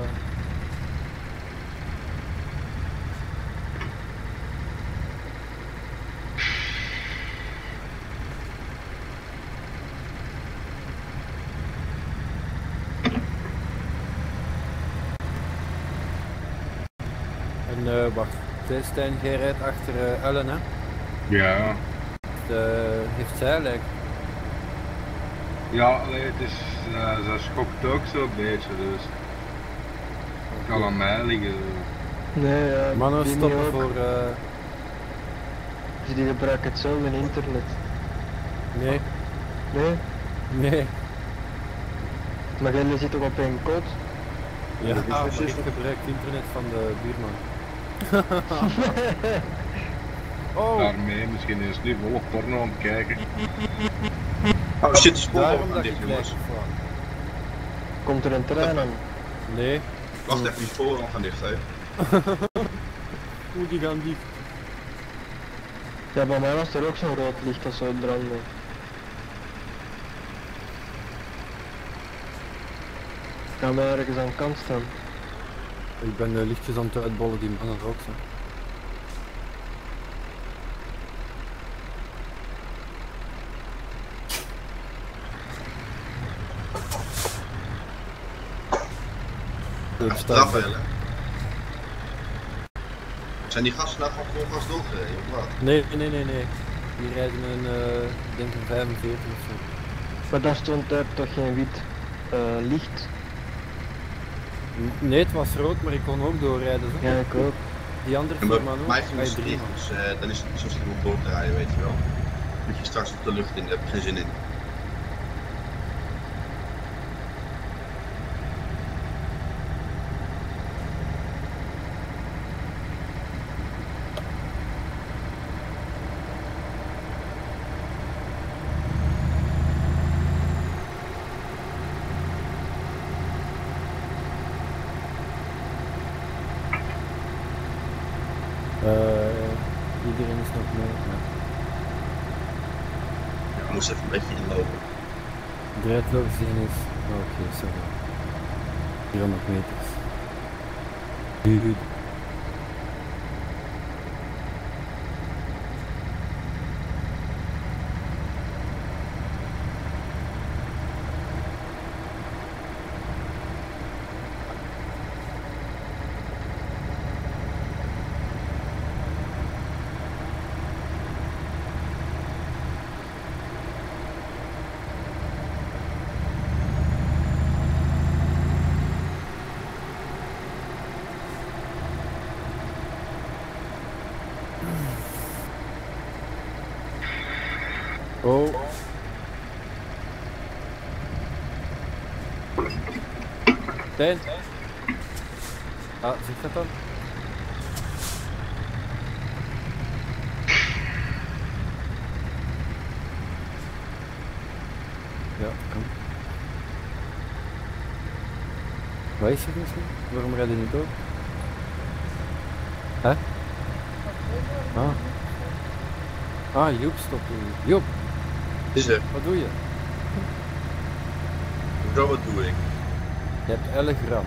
En eh, Deze Stijn, jij rijdt achter eh, Ellen hè? Ja. De, heeft zij lijk? Ja, alleen het is, eh, ze schokt ook zo'n beetje, dus het kan aan mij liggen. Nee, ja. Mannen die stoppen voor... eh, Dus die gebruiken hetzelfde internet. nee, Nee? nee. Maar jij zit toch op één code? Ja, dat is maar precies ik gebruik het internet van de buurman. oh, Daarmee misschien is nu volop porno aan het kijken. Oh shit, jongens. lijk slaan. Komt er een trein aan? Nee, Wacht even, die sporen gaan dicht hè. hoe die gaan dicht. Ja, bij mij was er ook zo'n rood licht dat zou branden. Gaan we ergens aan de kant staan? Ik ben de lichtjes aan het uitbollen, die mannen ook zo. Rafael hè. Zijn die gasten nou van vol gas doorgereden of wat? Nee, nee, nee, nee. Die rijden een, eh, ik denk een 45 of zo. Maar daar stond daar toch geen wit eh, licht? Nee, het was rood, maar ik kon ook doorrijden. Zo. Ja, ik ook. Die andere Ja, maar firma ook. mij ging bij het drie man. dus eh, dan is het niet zo slim om door te rijden, weet je wel. Dat je straks op de lucht in, daar heb ik geen zin in. Eh, iedereen is nog mee. Ja. Ja, ik moest even een beetje inlopen. De uitloopzin is. oh, Oké, sorry. 400 meters. Dude. Oh. Ah, zeg dat dan? Ja. Wat is er misschien? Waarom rijden je niet door? Hè? Ah. Ah, Joep stopt hier. Joep, Is er? wat doe je? Hoezo, wat doe ik? Je hebt 11 gram.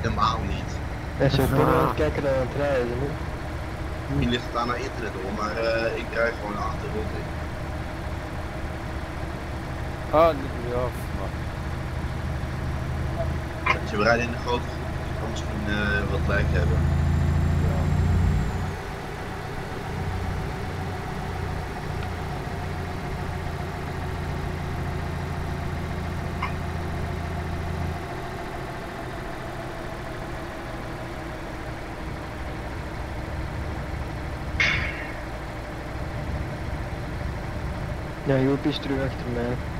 Helemaal niet. En zo kunnen we aan het kijken naar het rijden. Hè? Misschien ligt het aan naar internet hoor, maar eh, ik rijd gewoon achter rond in. Ah, nee, ja, maar. Weet je, we rijden in een grote groep, dus ik kan misschien eh, wat lijk hebben. Is terug achter mij.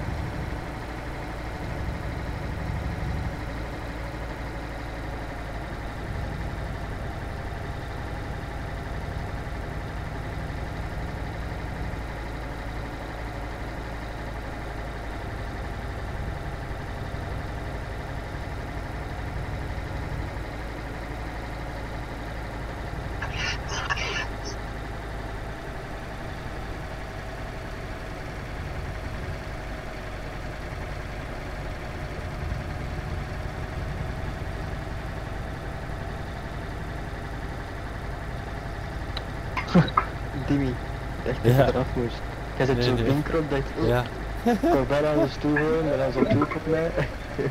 Ja. eraf moest. Jij zit Nee, zo nee. winkel op, dacht ik, Ja. ik wou bijna aan de stoel gooien, maar dan zo troep op mij.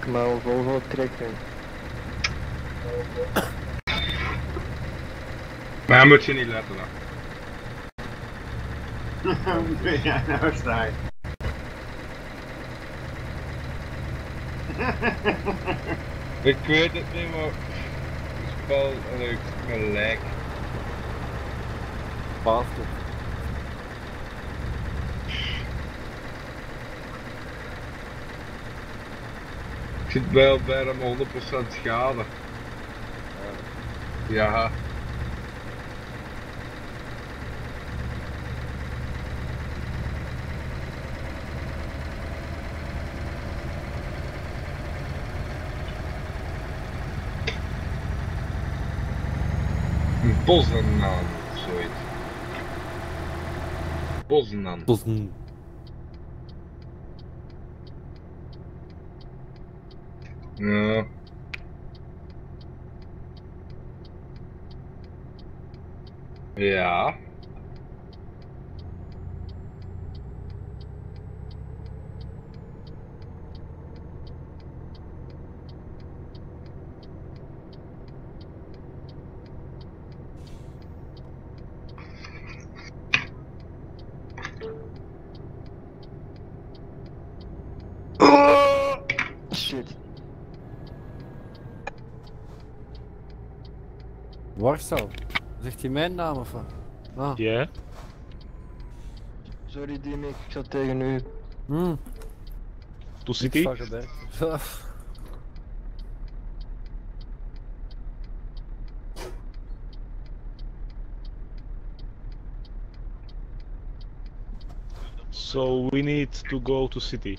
Ik maar een Volvo trekken. Maar hij moet je niet letten dan. ja, nou sta je. Ik weet het niet, maar spel leuk gelijk. Bastard. Ik zit wel bij hem 100% schade. Ja. Een Bosnaan of zoiets. Bosnaan. Bosn. Ja. Ja. Warsaw. Zegt hij mijn naam of wat? Ah. Ja? Sorry Dimik, ik zat tegen u. Hmm. To Niks City? van gemerkt. So we need to go to City.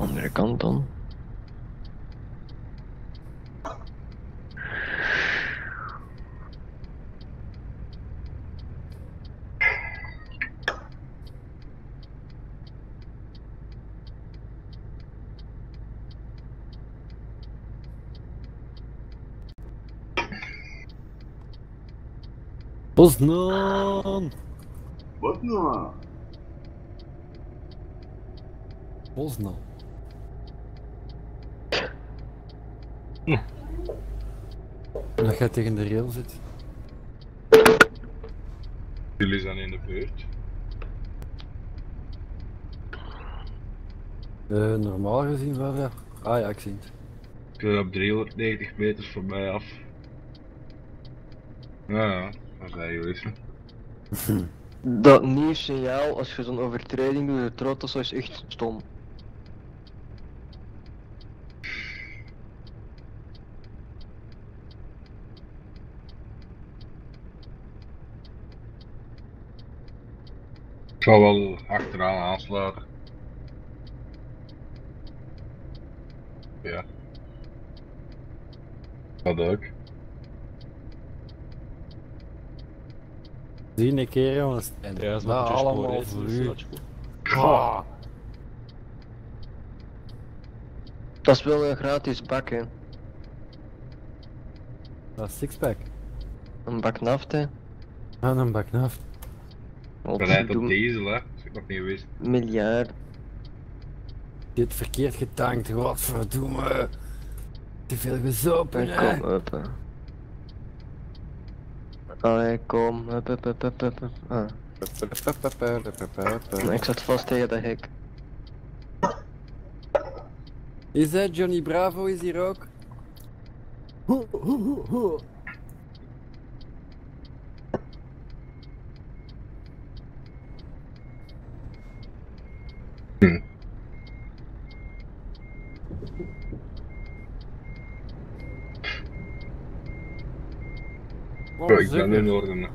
Andere kant dan. Poznan! Wat nou? Poznan. En dat jij tegen de rail zit. Jullie zijn in de buurt. Eh, normaal gezien wel ja. Ah ja, ik zie het. Ik ben op 390 meters voorbij af. Ja, ja, Dat nieuw signaal, als je zo'n overtreding doet, de trotos is echt stom. Ik zal wel achteraan aansluiten. Ja. Dat ook. Zie een keer jongens. En Ja, dat is je allemaal voor u. dat is goed. Ah. Dat is wel een gratis bak, hè. Dat is sixpack. Een bak naft, hè. En een bak naft. Rijdt op diesel, hè. Dat is ik nog niet wist. miljard. Dit verkeerd getankt, godverdomme. Te veel gezopen, En hè. kom, up, hè. Allee, kom, hup, hup, hup, hup, hup, hup. Ah. Ik zat vast tegen dat hek. Is dat Johnny Bravo is hier ook? Ho, ho, ho, ho. Bro, ik ben nu in orde. hè.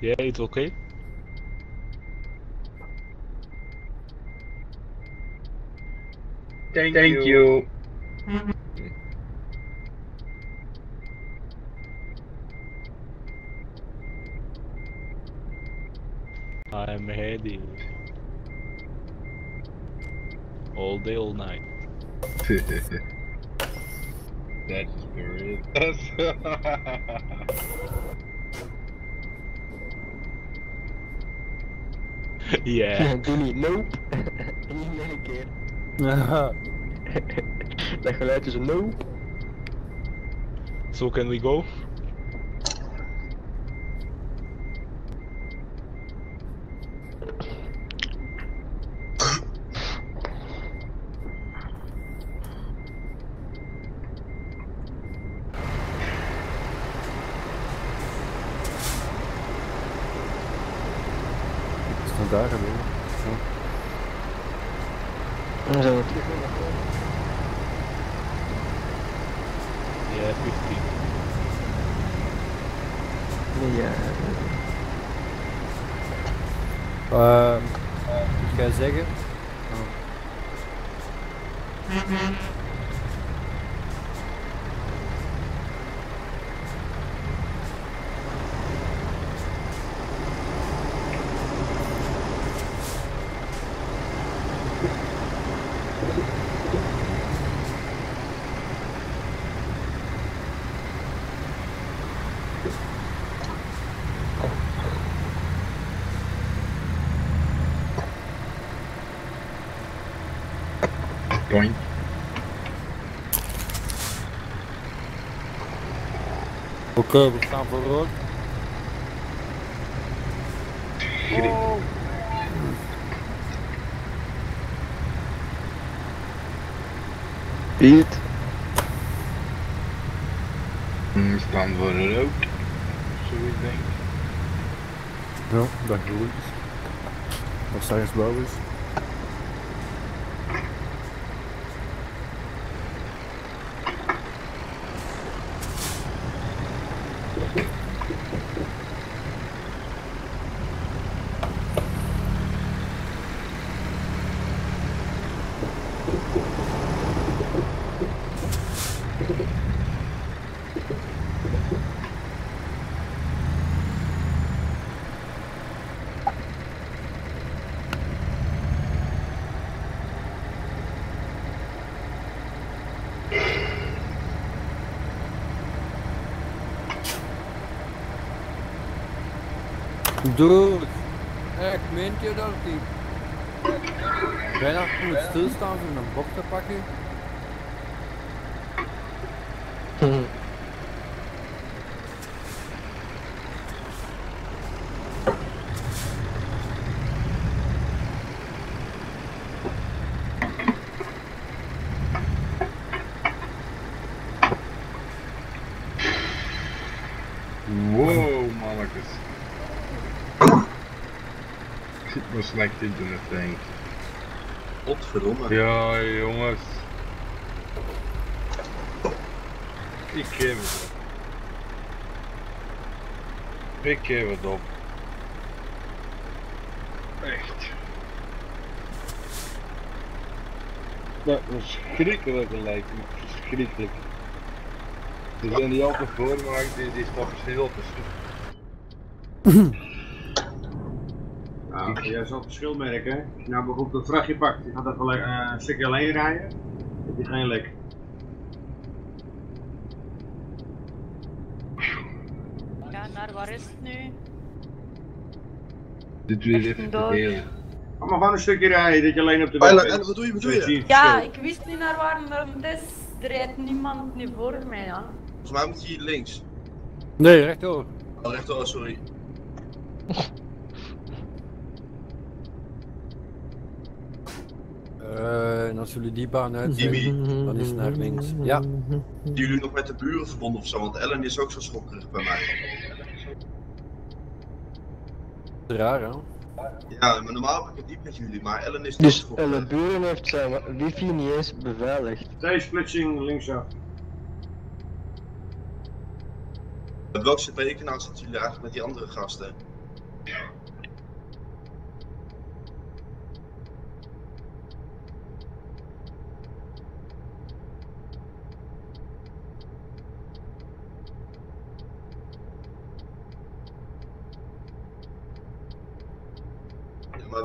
Yeah, it's okay. Thank, you. I'm That's spirit. yeah. Doe niet, nope. Niet nog een keer. Haha. Dat geluid is een nope. So can we go? Oké, we staan voor rood. Piet. We staan voor rood. Zoiets denk ik. Ja, dat is. Als straks blauw is. Dude, echt, meent je dat die bijna moet stilstaan voor een bok te pakken? Wow, mannetjes. Slecht internet, denk ik. Godverdomme. Ja, jongens. Ik geef het op. Ik geef het op. Echt. Dat was verschrikkelijk lijkt me. Verschrikkelijk. Er zijn die altijd voor, maar die, die stappen stil tussen. Jij zal het verschil merken. Als je nou bijvoorbeeld dat vrachtje pakt, je gaat even eh, een stukje alleen rijden, dan heb je geen lek. Ja, naar waar is het nu? Dit weer even maar gewoon een stukje rijden, dat je alleen op de weg bent. en wat doe je, wat doe je? Ja, ik wist niet naar waar maar het is. Er rijdt niemand nu voor mij, ja. Volgens mij moet je hier links. Nee, rechtdoor. Oh, rechtdoor, sorry. en als jullie die baan uitzetten, dan is het naar links. Ja, Zijn jullie nog met de buren verbonden of zo? Want Ellen is ook zo schokkerig bij mij. raar hè? Ja, maar normaal heb ik het niet met jullie, maar Ellen is Dus toch Elle schokkerig. Buren heeft zijn wifi niet eens beveiligd. T-splitsing linksaf. Op welk CP-kanaal zitten jullie eigenlijk met die andere gasten?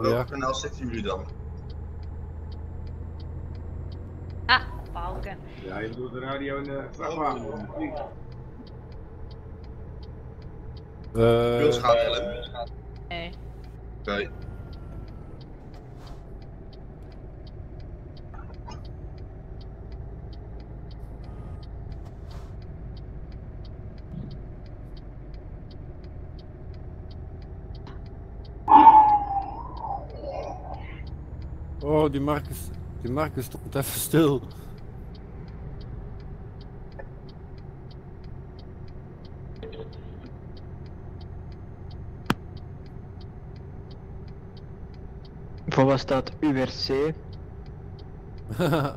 Welk Ja. kanaal zitten jullie dan? Ah, Balken. Ja, je doet de radio in de vrachtwagen. Eh, Pils gaat Ellen? Nee. Oké. Oh, die Marcus, die Marcus stond even stil. Voor wat staat URC?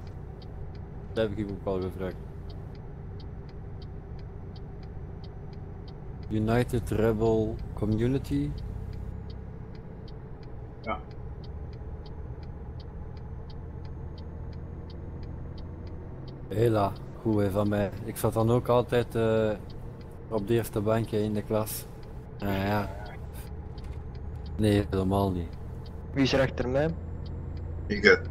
Dat heb ik ook al gevraagd. United Rebel Community. Ja. Hela, goed van mij. Ik zat dan ook altijd eh, op de eerste bankje in de klas. Uh, ja. Nee, helemaal niet. Wie is er achter mij? Ik.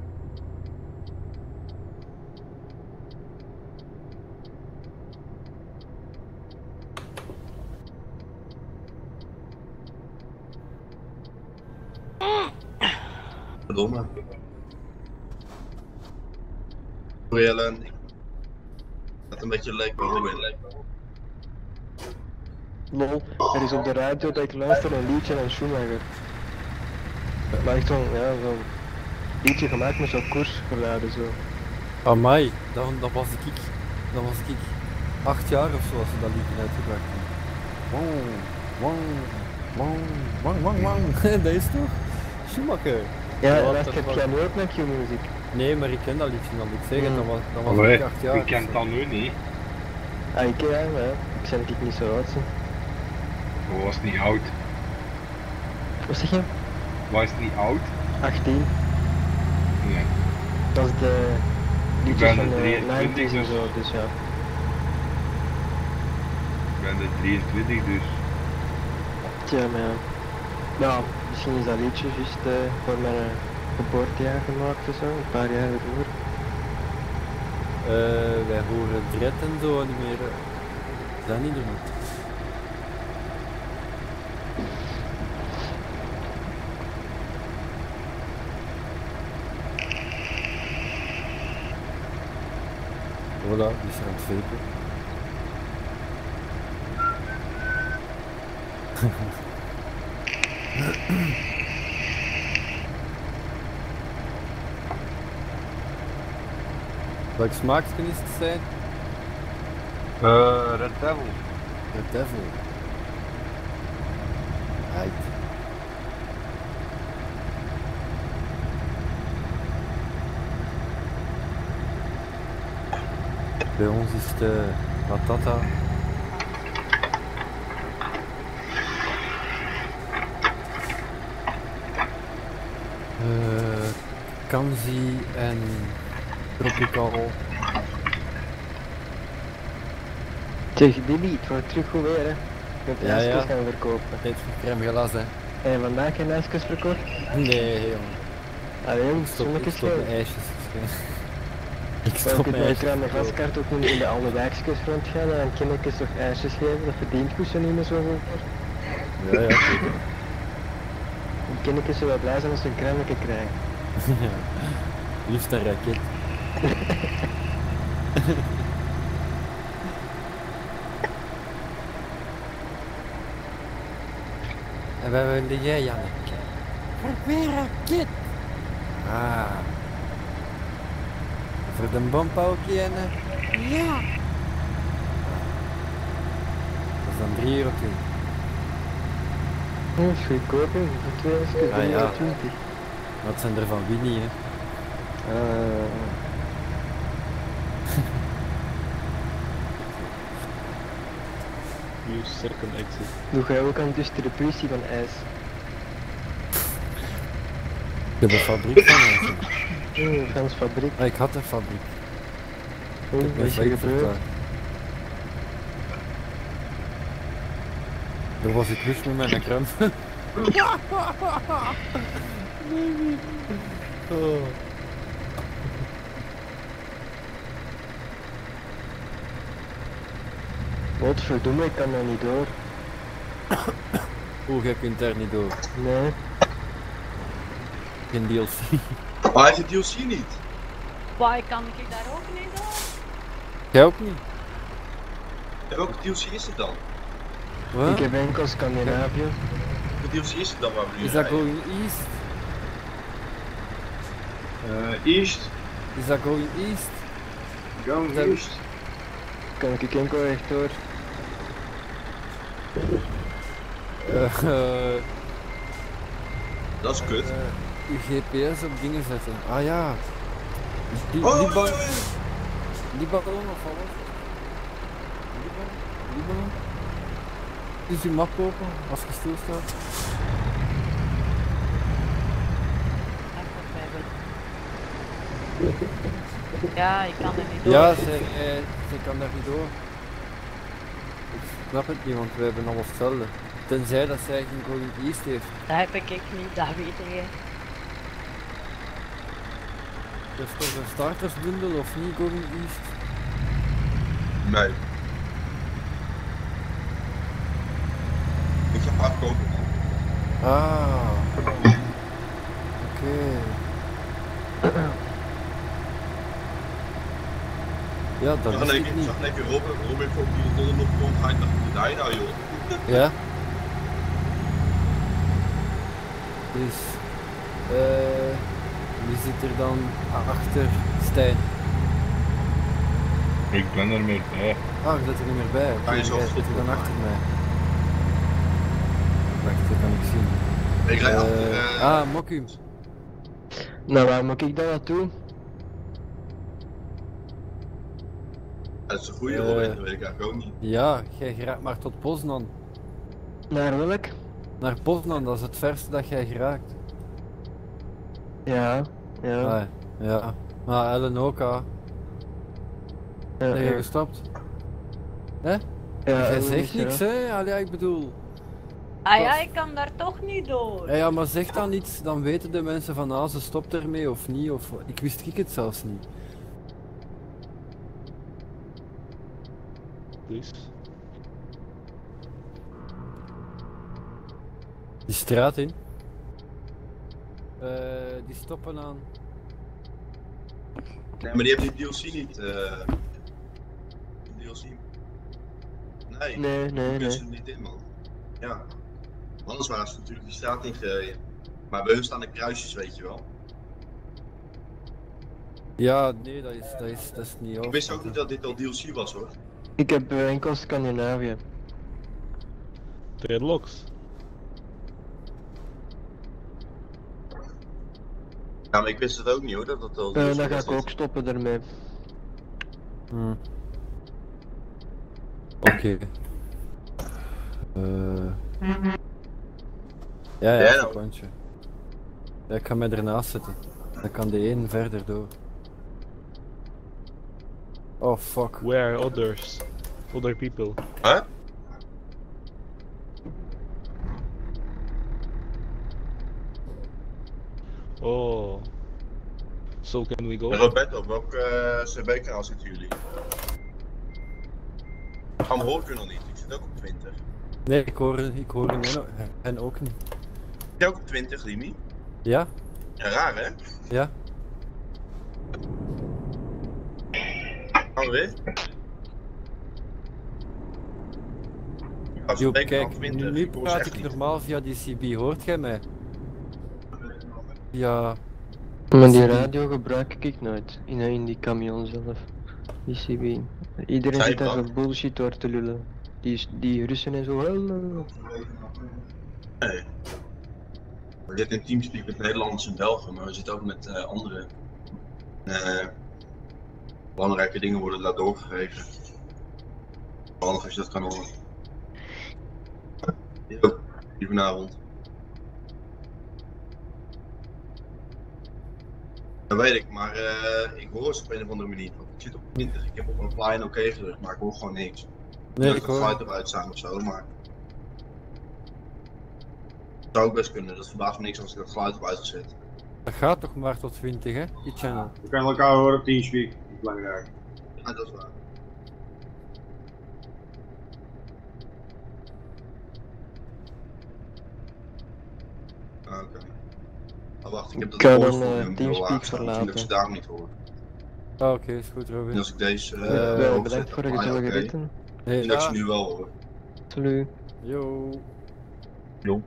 Domme. Goeie dat een beetje leuk Robin. Lol, er is op de radio dat ik luister een liedje van Schumacher. Maar echt zo'n, ja, zo'n liedje gemaakt met zo'n koersgeluiden zo. Amai, dan, dan was ik, dan was ik acht jaar of zo als ze dat liedje uitgebracht hebben. Wong, wong, wong, wong, wong, wong. dat is toch? Schumacher. Ja, dat dat heb jij ook met Q-Music. Nee, maar ik ken dat liedje al. Ik zeg het, dat was, dat was ik acht jaar. wie kent dat nu niet? Ah, ik ja, maar ja, ik zei dat ik niet zo oud ben. Dat was niet oud. Wat zeg je? Was niet oud? 18. Nee. Dat is de Ik liedjes ben van de de 23 90s en dus. zo, dus ja. Ik ben de 23 dus. Tja, maar ja. Ja, misschien is dat liedje juist eh, voor mijn eh, geboortejaar gemaakt of zo, een paar jaar ervoor. Eh, wij horen Dred en zo niet meer. eh. Is dat niet doen? Voilà, die is aan het vapen. Welk smaakje is het zijn? Eh, Red Devil. The Devil. Right. Bij ons is het uh, Matata. Eh, Kanzi en Tropical. Zeg, Billy, het wordt terug goed weer hè. Je kunt Ja, ijsjes ja. gaan verkopen. Dit crème glas hè. Heb je vandaag geen ijsjes verkocht? Nee jongen. Allee Ik jongens, stop, ik stop mijn ijsjes. Ik stop kun je mijn met ijsjes. crème glaskaart ook in, in de oude wijkjes rondgaan en kindjes toch ijsjes geven, dat verdient kussen niet meer zo goed. Ja, ja, zeker. En zullen wel blij zijn als ze een crème krijgen. ja. Liefst een raket. en waar wilde jij, Janneke? Weer raket! Ah. Voor de bompauwkje en... eh, Ja! Dat is dan 3 euro toe. Dat is goedkoop hè, voor twee Ah, ja. 320. Wat zijn er van Winnie, hè? Eh, Use circum exit. doe jij ook aan distributie van ijs? Ik heb een fabriek van mensen. Mm, Frans fabriek. Ah, ik had een fabriek. Oeh, Ik ben daar. Was ik mis met mijn crème. nee, oh. Wat verdomme, ik kan daar niet door. Oeh, jij kunt daar niet door. Nee. Geen DLC. Maar hij heeft DLC niet. Why kan ik daar ook niet door? Jij ook niet? Ja, welke DLC is het dan? Wat? Ik heb enkel Scandinavië. Welke DLC is het dan waar we nu Is dat going east? Eh, East, Is dat going east? going East. Kan ik enkel rechtdoor. Eh, eh, Dat is kut. eh, uw GPS op dingen zetten. Ah ja. Die, Oh, Liban oh, oh, Libanon of wat? was het? Libanon? Libanon? Dus uw map open als je stilstaat. Ja, ik kan er niet door. Ja, ze, eh, ze kan daar niet door. Ik snap het niet, want we hebben allemaal hetzelfde. Tenzij dat zij een Golden East heeft. Dat heb ik niet, dat weet ik niet. Is toch een startersbundel of niet Golden East? Nee. Ik heb hard kopen. Ah. Oké. Okay. Ja, dat is. ik niet. ik zag net Robin, Robin komt hier onder nog komt, ga je naar de Dina, joh. Ja? Dus, eh, wie zit er dan achter Stijn? Ik ben er meer bij. Ah, ik zit er niet meer bij. Kan je zit er dan maar. achter mij. Wacht, dat kan ik zien. Ik rijd achter, Eh, eh, ah, Mokum. Nou, waar moet ik dan naartoe? Dat is een goede dat weet ik eigenlijk ook niet. Ja, jij geraakt maar tot Poznan. Naar welk? Naar Poznan, dat is het verste dat jij geraakt. Ja, ja. Ah, ja. Maar Ellen ook, ja, Ben je ja. gestopt? Hè? Ja, jij Ellen zegt is niks, hè? Allee, ik bedoel... Ah ja, ik kan daar toch niet door. Ja, ja, maar zeg dan iets, dan weten de mensen van ah, ze stopt ermee of niet. Of, ik wist ik het zelfs niet. Dus. Die straat in. Eh, die stoppen aan. Nee, maar die heeft die DLC niet. eh die DLC. Nee, Nee, nee, die kunnen nee. ze er niet in man. Ja. Anders waren ze natuurlijk die straat ingereden. Maar bij hun staan de kruisjes, weet je wel. Ja, nee, dat is, dat is, dat is niet Ik over. wist ook niet dat dit al DLC was hoor. Ik heb eh, enkel Scandinavië. Deadlocks. Ja, maar ik wist het ook niet hoor, dat dat al Eh, DLC dan ga ik ook stoppen ermee. Hm. Oké. Eh. Ja, ja, Ja, een nou. Ja, ik ga mij ernaast zetten. Dan kan de een verder door. Oh fuck. Where others? Other people. Huh? Oh. So can we go? Roberto, op welk uh, CB-kanaal zitten jullie? Van hoor ik u nog niet, ik zit ook op 20. Nee, ik hoor, ik hoor hen, ook- hen ook niet. Zit jij ook op 20, Limi? Ja? Ja, raar hè? Ja? Gaan we weer? Joep, CB-kanaal kijk, 20, nu, praat ik normaal via die CB, hoort jij mij? Ja, Maar die radio gebruik ik nooit. In, in die camion zelf. Die CB. Iedereen zit daar zo bullshit door te lullen. Die, die Russen en zo. Nee. We zitten in Teamspeak met Nederlanders en Belgen, maar we zitten ook met eh, andere eh, belangrijke dingen worden daar doorgegeven. Handig als je dat kan horen. Die vanavond. Dat weet ik, maar eh, ik hoor ze op een of andere manier. Want ik zit op 20, ik heb op een fly en oké gedrukt, maar ik hoor gewoon niks. nee, ik het hoor. geluid eruit staan of zo, maar. Het zou ook best kunnen, dat verbaast me niks als ik dat geluid heb uitgezet. Dat gaat toch maar tot 20, hè? Die channel. We kunnen elkaar horen op Teamspeak. Dat is belangrijk. Ja, dat is waar. Ah, Oké. Oh, wacht, ik heb dat volume heel Teamspeak dat ik ze verlaten. daarom niet hoor. Ah, oké, is goed, En Robin. als ik deze eh bedankt voor de ah, gezellige oké. ritten. Hey, Nu dat ik ze ja. nu wel hoor. Salut. Yo. Jo.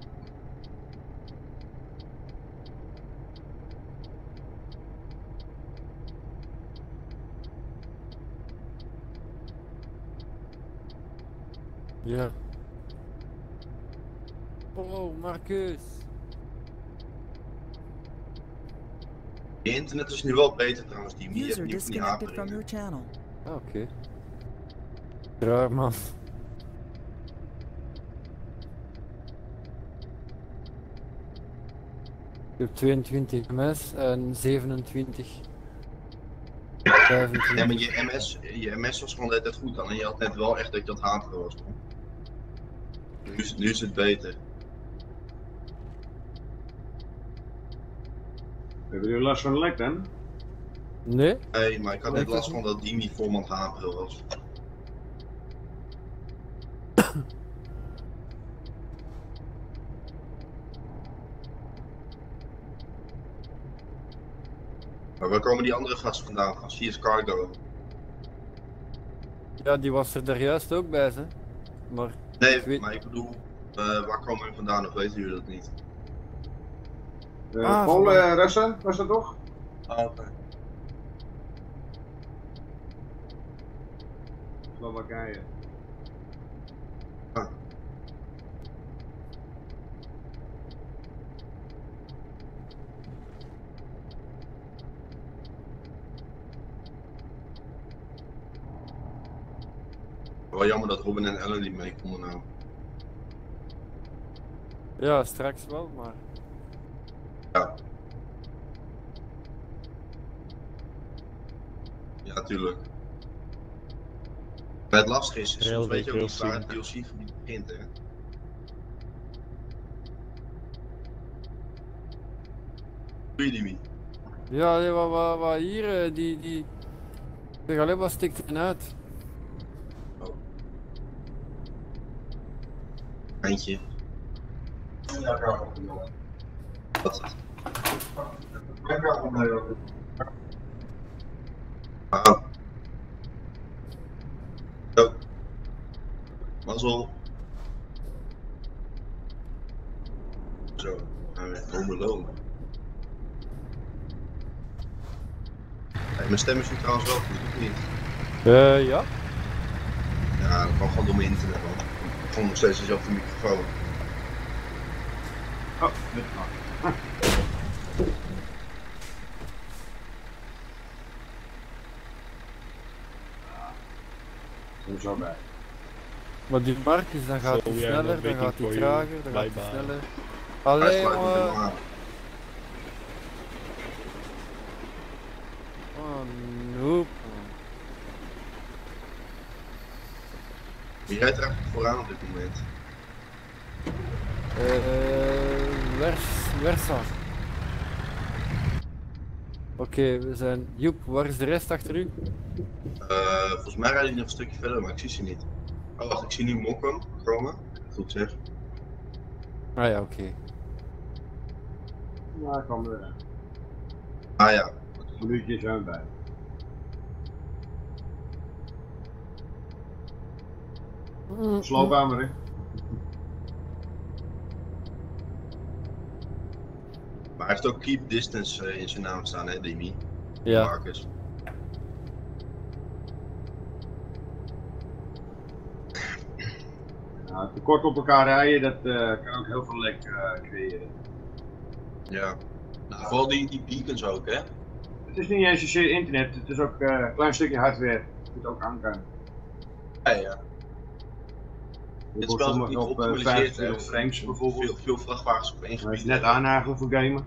Ja. Oh, Marcus. Je internet is nu wel beter trouwens, die die User disconnected from your channel. Ah, oké. Raar, man. Ik heb 22 ms en 27. Ja, 25. maar je MS, je MS was gewoon tijd goed dan en je had net wel echt dat je dat haperen was. Nu nu is het beter. Hebben jullie last van lek dan? Nee? Nee, maar ik had net last van dat die niet voor het haperen was. Maar waar komen die andere gasten vandaan? Van CS Cargo? Ja, die was er daar juist ook bij, ze. Maar Nee, Ik weet- maar ik bedoel, eh, waar komen we vandaan of weten jullie dat niet? Uh, Ah, eh, Russen, was dat toch? Ah, oké. Slowakije. Ah. Wel jammer dat Robin en Ellen niet mee konden nou. ja, straks wel, maar. Ja. Ja, tuurlijk. Maar het lastige is, soms Heel weet je ook niet waar het. DLC-gebied begint, hè. Doe je die niet? Ja, nee, wat, wat, wat hier, eh, die, die. Ik zeg alleen wat stikt erin uit. Eindje. Wat? Ah. Zo. Mazzel. Zo, gaan we Home mijn stem is nu trouwens wel goed, of niet? Eh, ja. Ja, dat kan gewoon door mijn internet, man. Gewoon nog steeds dezelfde microfoon. Oh, dit mag. Kom zo bij. Maar die Marcus, dan gaat hij sneller, dan gaat hij trager, dan gaat hij sneller. Hij Allee, sluit me jongen. helemaal aan. Oh, noep. Wie rijdt er eigenlijk vooraan op dit moment? Eh, Vers, Versa. Oké, we zijn. Joep, waar is de rest achter u? Eh, volgens mij rijdt hij nog een stukje verder, maar ik zie ze niet. Oh, wacht, ik zie nu Mokum komen. Goed zeg. Ah ja, oké. Ja, ik kom er. Ah ja, Een minuutje zo bij. Sloophamer, hè? Hij heeft ook Keep Distance eh, in zijn naam staan, hè, Demi? Ja. Marcus. Ja, te kort op elkaar rijden, dat eh, kan ook heel veel lek eh, creëren. Ja. Nou, vooral die, die beacons ook, hè? Het is niet eens zozeer internet, het is ook eh, een klein stukje hardware. Dat moet ook aan kan. Ja, ja. Dit spel is op eh, geoptimaliseerd, 25 hè? frames bijvoorbeeld. Veel, veel vrachtwagens op één gebied. is net aanhagelen voor gamen.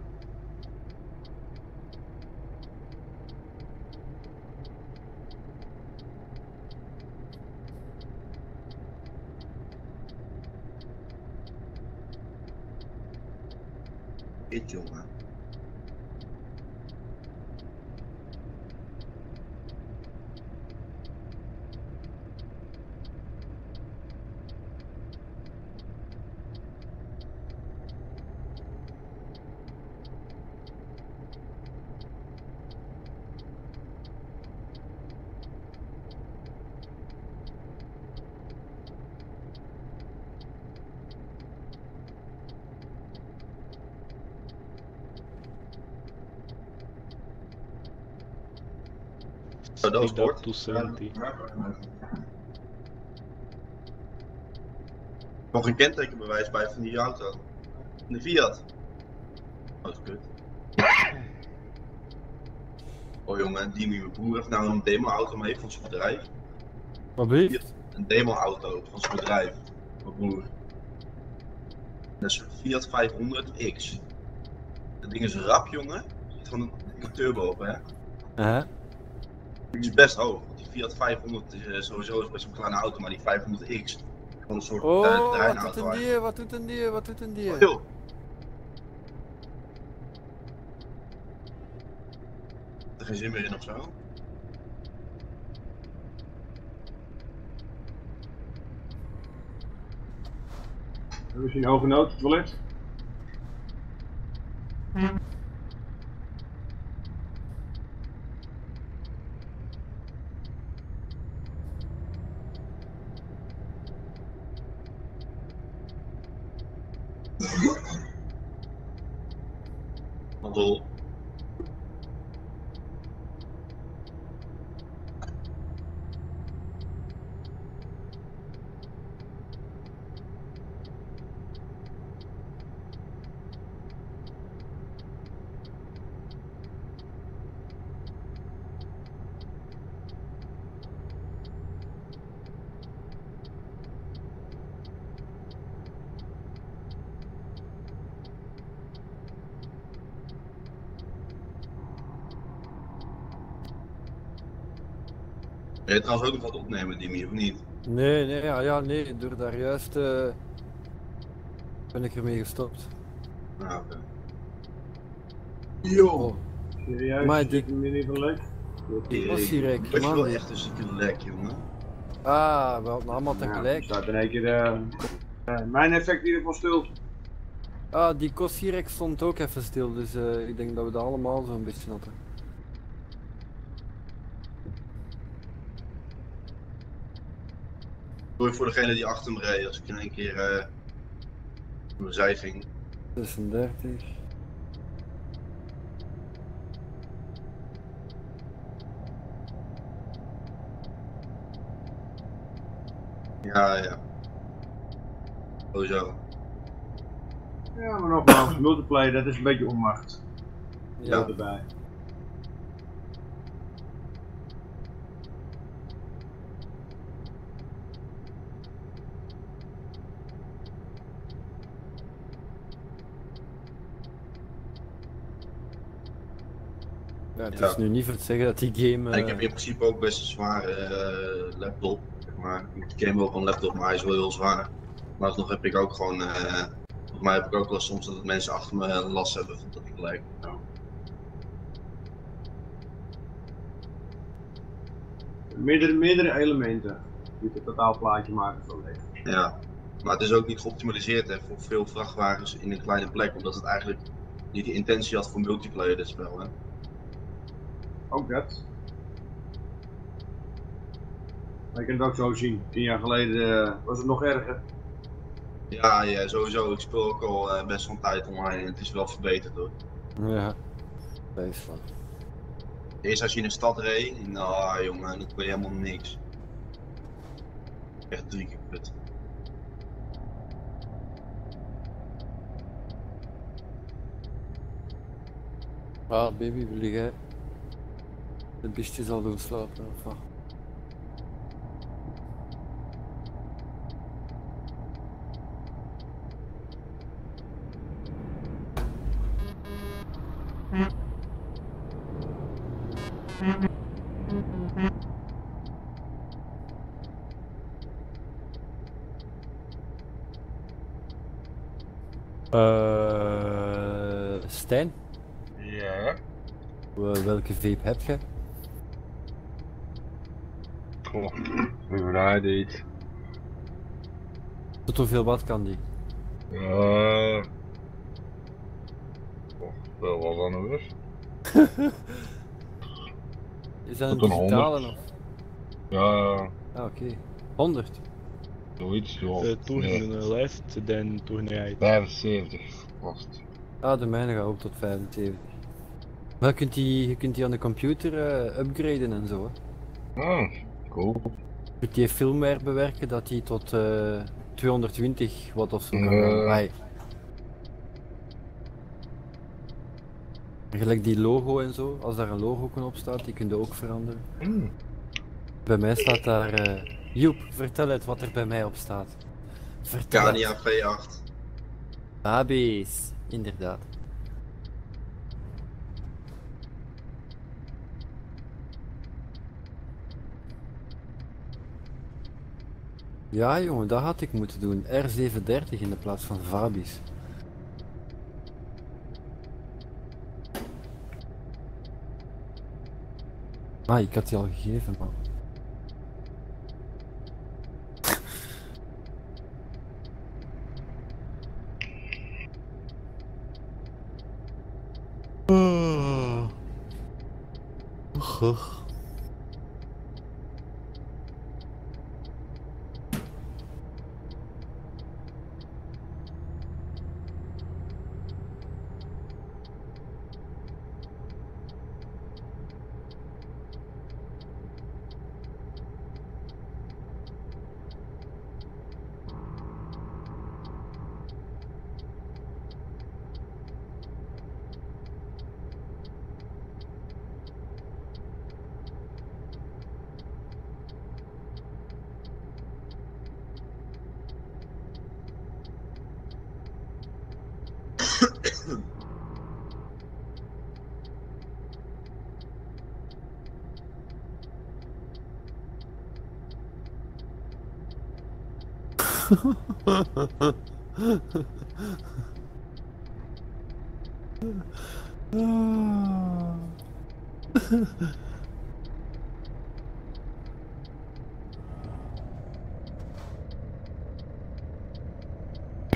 Dit, jongen. Zo, dat was Speed up kort. to 70. Nog een kentekenbewijs bij van die auto. Van de Fiat. Oh, dat is kut. Oh jongen, die mijn broer heeft nou een demo-auto mee van zijn bedrijf. Wat blieft? Een demo-auto van zijn bedrijf. Mijn broer. Dat is een Fiat 500X. Dat ding is rap, jongen. Er zit gewoon een turbo op, hè. Aha. Die is best hoog. Want die Fiat 500 is eh, sowieso is best een kleine auto, maar die 500X. Gewoon een soort Oh, eh, wat doet terreinauto. een die? Wat doet een die? Wat doet een die? Heel. Er geen zin meer in of zo? Hebben we zien hoge nood, het toilet? Ben je trouwens ook nog wat opnemen, Dimi, of niet? Nee, nee, ja, ja, nee, door daar juist eh, ben ik ermee gestopt. Ah, oké. Yo. Serieus, Maar die- je niet van lek? Die was hier Ik rek, was man. wel echt een zieke lek, jongen. Ah, wel, allemaal Ja, tegelijk. staat in één keer de, eh, mijn effect in ieder geval stil. Ah, die Kosirek stond ook even stil, dus eh, ik denk dat we dat allemaal zo'n beetje hadden. Sorry voor degene die achter me reed, als ik in één keer eh door de zij ging. 36. Ja, ja. Sowieso. Ja, maar nogmaals, multiplayer, dat is een beetje onmacht. Ja. erbij. Ja, het Ja. is nu niet voor te zeggen dat die game. Ik eh, heb in principe ook best een zware eh, laptop. zeg Maar ik game wel op een laptop, maar hij is wel heel zwaar. Maar alsnog heb ik ook gewoon. eh volgens mij heb ik ook wel soms dat mensen achter me last hebben van dat ik gelijk. Nou, Meerdere, meerdere elementen die het totaalplaatje maken van leven. ja. Maar het is ook niet geoptimaliseerd hè, voor veel vrachtwagens in een kleine plek, omdat het eigenlijk niet de intentie had voor multiplayer dit spel. Hè. Ook dat. Maar je kunt het ook zo zien. Tien jaar geleden eh, was het nog erger. Ja, ja, sowieso. Ik speel ook al eh, best wel een tijd online en het is wel verbeterd hoor. Ja. Wees van. Eerst als je in een stad reed, nou jongen, dan kon je helemaal niks. Echt drie keer kut. Ah, baby, wil de beestjes al doen slapen? Of wat? Eh, Stijn, Ja. wel- welke vape heb je? Goh, bevrijd iets. Tot hoeveel watt kan die? Ja. Goh, wel wat anders. Is dat een Tot een digitale 100. of? Ja, Ah, oké. 100. zoiets. Ja. Eh, Toen in de lijst, dan toen hij 75 was het. Ah, de mijne gaat ook tot 75. Maar je kunt die, je kunt die aan de computer eh, upgraden en zo. Hè. Ah, cool. Je kunt die firmware bewerken dat die tot eh 220 watt of zo kan gaan. Gelijk die logo en zo, als daar een logo op staat, die kun je ook veranderen. Hmm. Bij mij staat daar. eh Joep, vertel het wat er bij mij op staat. Vertel het. Scania V8. Babies, inderdaad. Ja jongen, dat had ik moeten doen. R730 in de plaats van Fabi's. Ah, ik had die al gegeven, man. Oh. Och.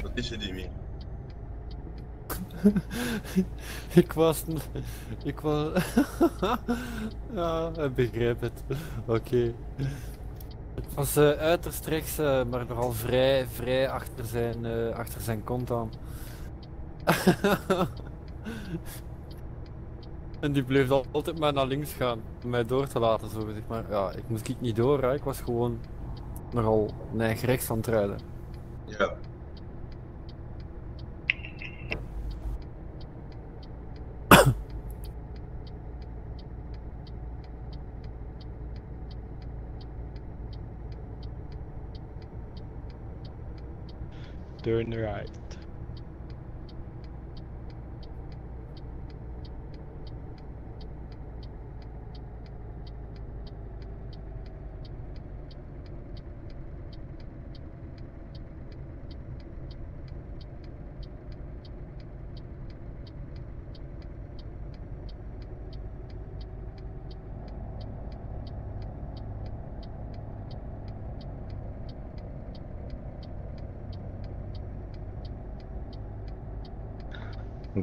Wat is er, Dimi? ik was. Ik was. ja, ik begrijp het. Oké. Het was eh, uiterst rechts, eh, maar nogal vrij, vrij achter zijn, eh, achter zijn kont aan. en die bleef al- altijd maar naar links gaan, om mij door te laten, zo zeg maar. Ja, ik moest niet door, ik was gewoon nogal neig rechts aan het rijden. Ja. Turn right.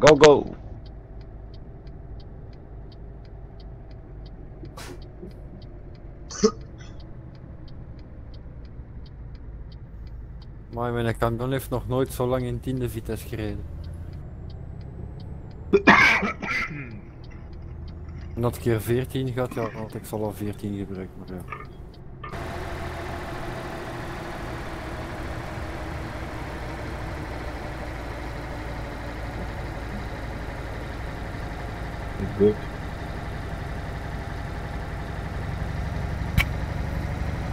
Go, go. Maar mijn camion heeft nog nooit zo lang in tiende vitesse gereden. En dat keer 14 gaat, ja, want ik zal al 14 gebruiken, maar ja.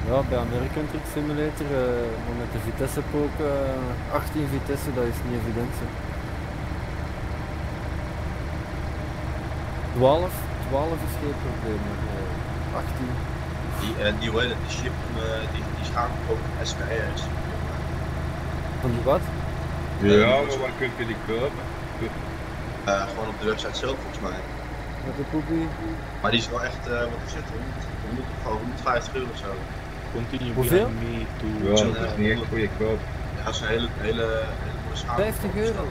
Ja, bij American Truck Simulator, eh, maar met de Vitesse ook, eh 18 Vitesse, dat is niet evident. Hè. 12, 12 is geen probleem, maar eh, 18. Die, eh, die, hoe heet het, die chip, eh, die, die schakelt ook SKR's. Van die wat? Ja, maar waar kunt je die kopen? Eh, gewoon op de website zelf volgens mij. Met de poepie? Maar die is wel echt, eh, wat is het, 100, 100 of gewoon 150 euro of zo. Continue Hoeveel? behind me to... Ja, dat is niet echt 100 goede koop. Ja, dat is een hele, hele, hele mooie schakel. 50 euro.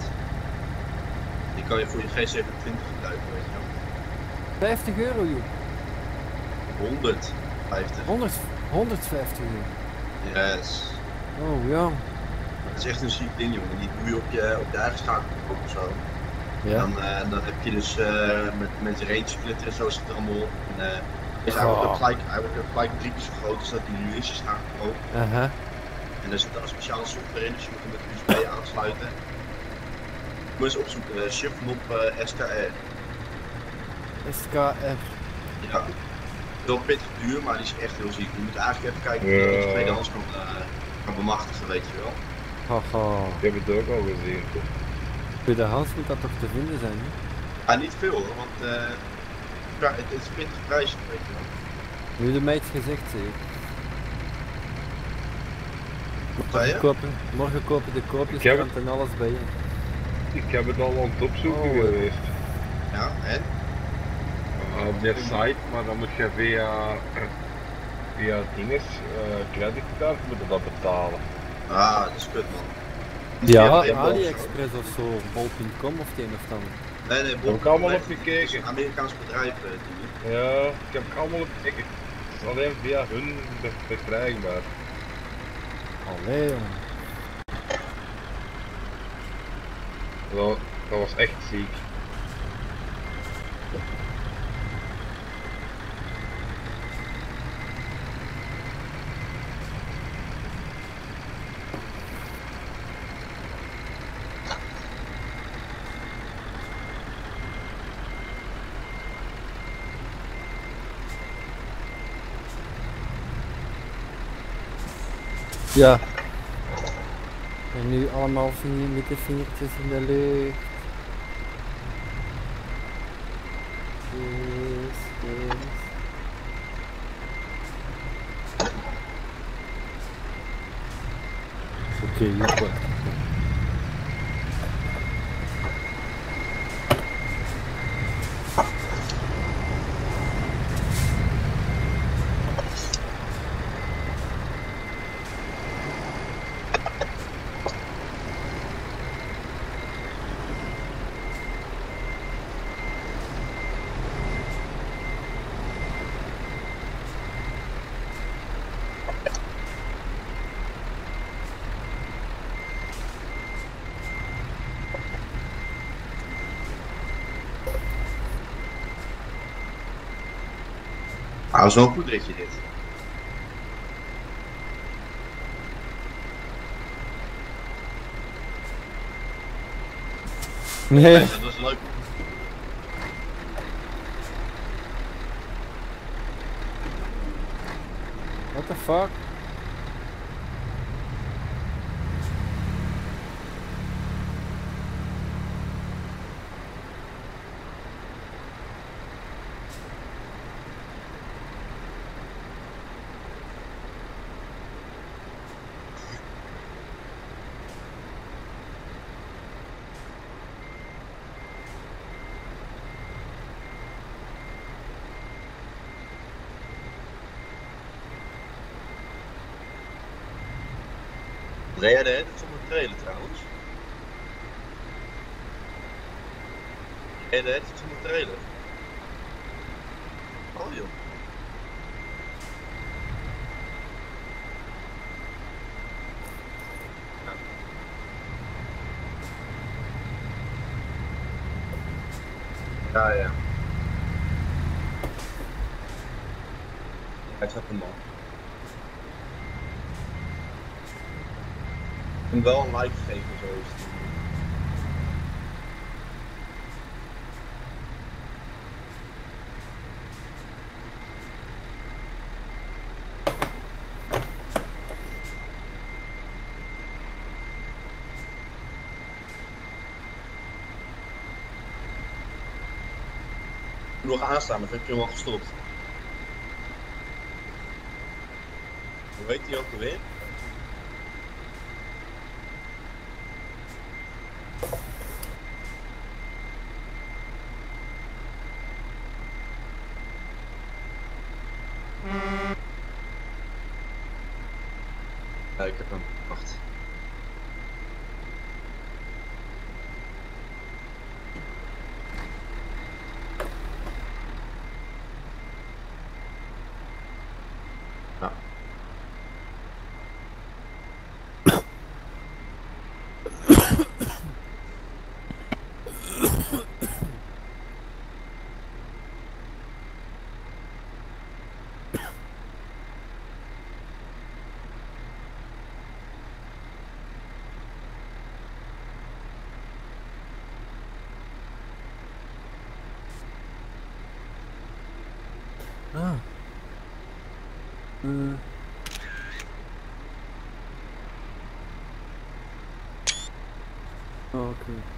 Die kan je voor je G27 gebruiken, weet je wel. 50 euro joh. 150. 100, 150 euro. Yes. Oh ja. Dat is echt een ziek ding, jongen. Die doe je op je, op je eigen schakel of zo. Ja. Dan, eh, dan heb je dus eh, met, met range splitter en zo zit er allemaal op. En, eh, is hij, wordt ook Oh. gelijk, hij wordt ook gelijk drie keer zo groot als dat hij nu is, schakel ook. Aha. En er zit dan een speciale software in, dus je moet hem met USB aansluiten. Moet eens opzoeken, uh, shift eh, SKR. SKR. Ja. Wel pittig duur, maar die is echt heel ziek. Je moet eigenlijk even kijken of je het tweedehands kan, eh, kan bemachtigen, weet je wel. Haha. Ik heb het ook al gezien. Bij de Hans moet dat toch te vinden zijn, hè? Ah, niet veel hoor, want eh, ja, het, is pittig prijsje, weet je wel. Nu de meid gezegd, zeker. Morgen kopen, morgen kopen de koopjes heb en alles bij je. Ik heb het al aan het opzoeken Oh, geweest. Ja, en? Uh, op die site, maar dan moet je via, via dinges, uh, creditcard moeten dat betalen. Ah, dat is kut man. Ja, AliExpress of zo, bol.com of het een of ander. Nee, nee, Heb ik allemaal opgekeken. Het is een Amerikaans bedrijf, eh, die. Ja, ik heb allemaal opgekeken. Het is alleen via hun verkrijgbaar. Allee jongen. Dat, dat was echt ziek. Ja. En nu allemaal vinger, met de vingertjes in de lucht. Yes, yes. Oké, okay, Ah, dat is wel een goed ritje dit. Nee. Dat was leuk. What the fuck? Reed jij de hele tijd zonder trailer trouwens? Reed jij de hele tijd zonder trailer? Oh joh. Ja, ja. Hij zat hem al. Hem wel een like geven, zo is het. Nog aanstaan, of heb je hem al gestopt? Hoe heet hij ook alweer? Ja, ik heb hem. Wacht. Ja. Ah. Uh. Oh, oké.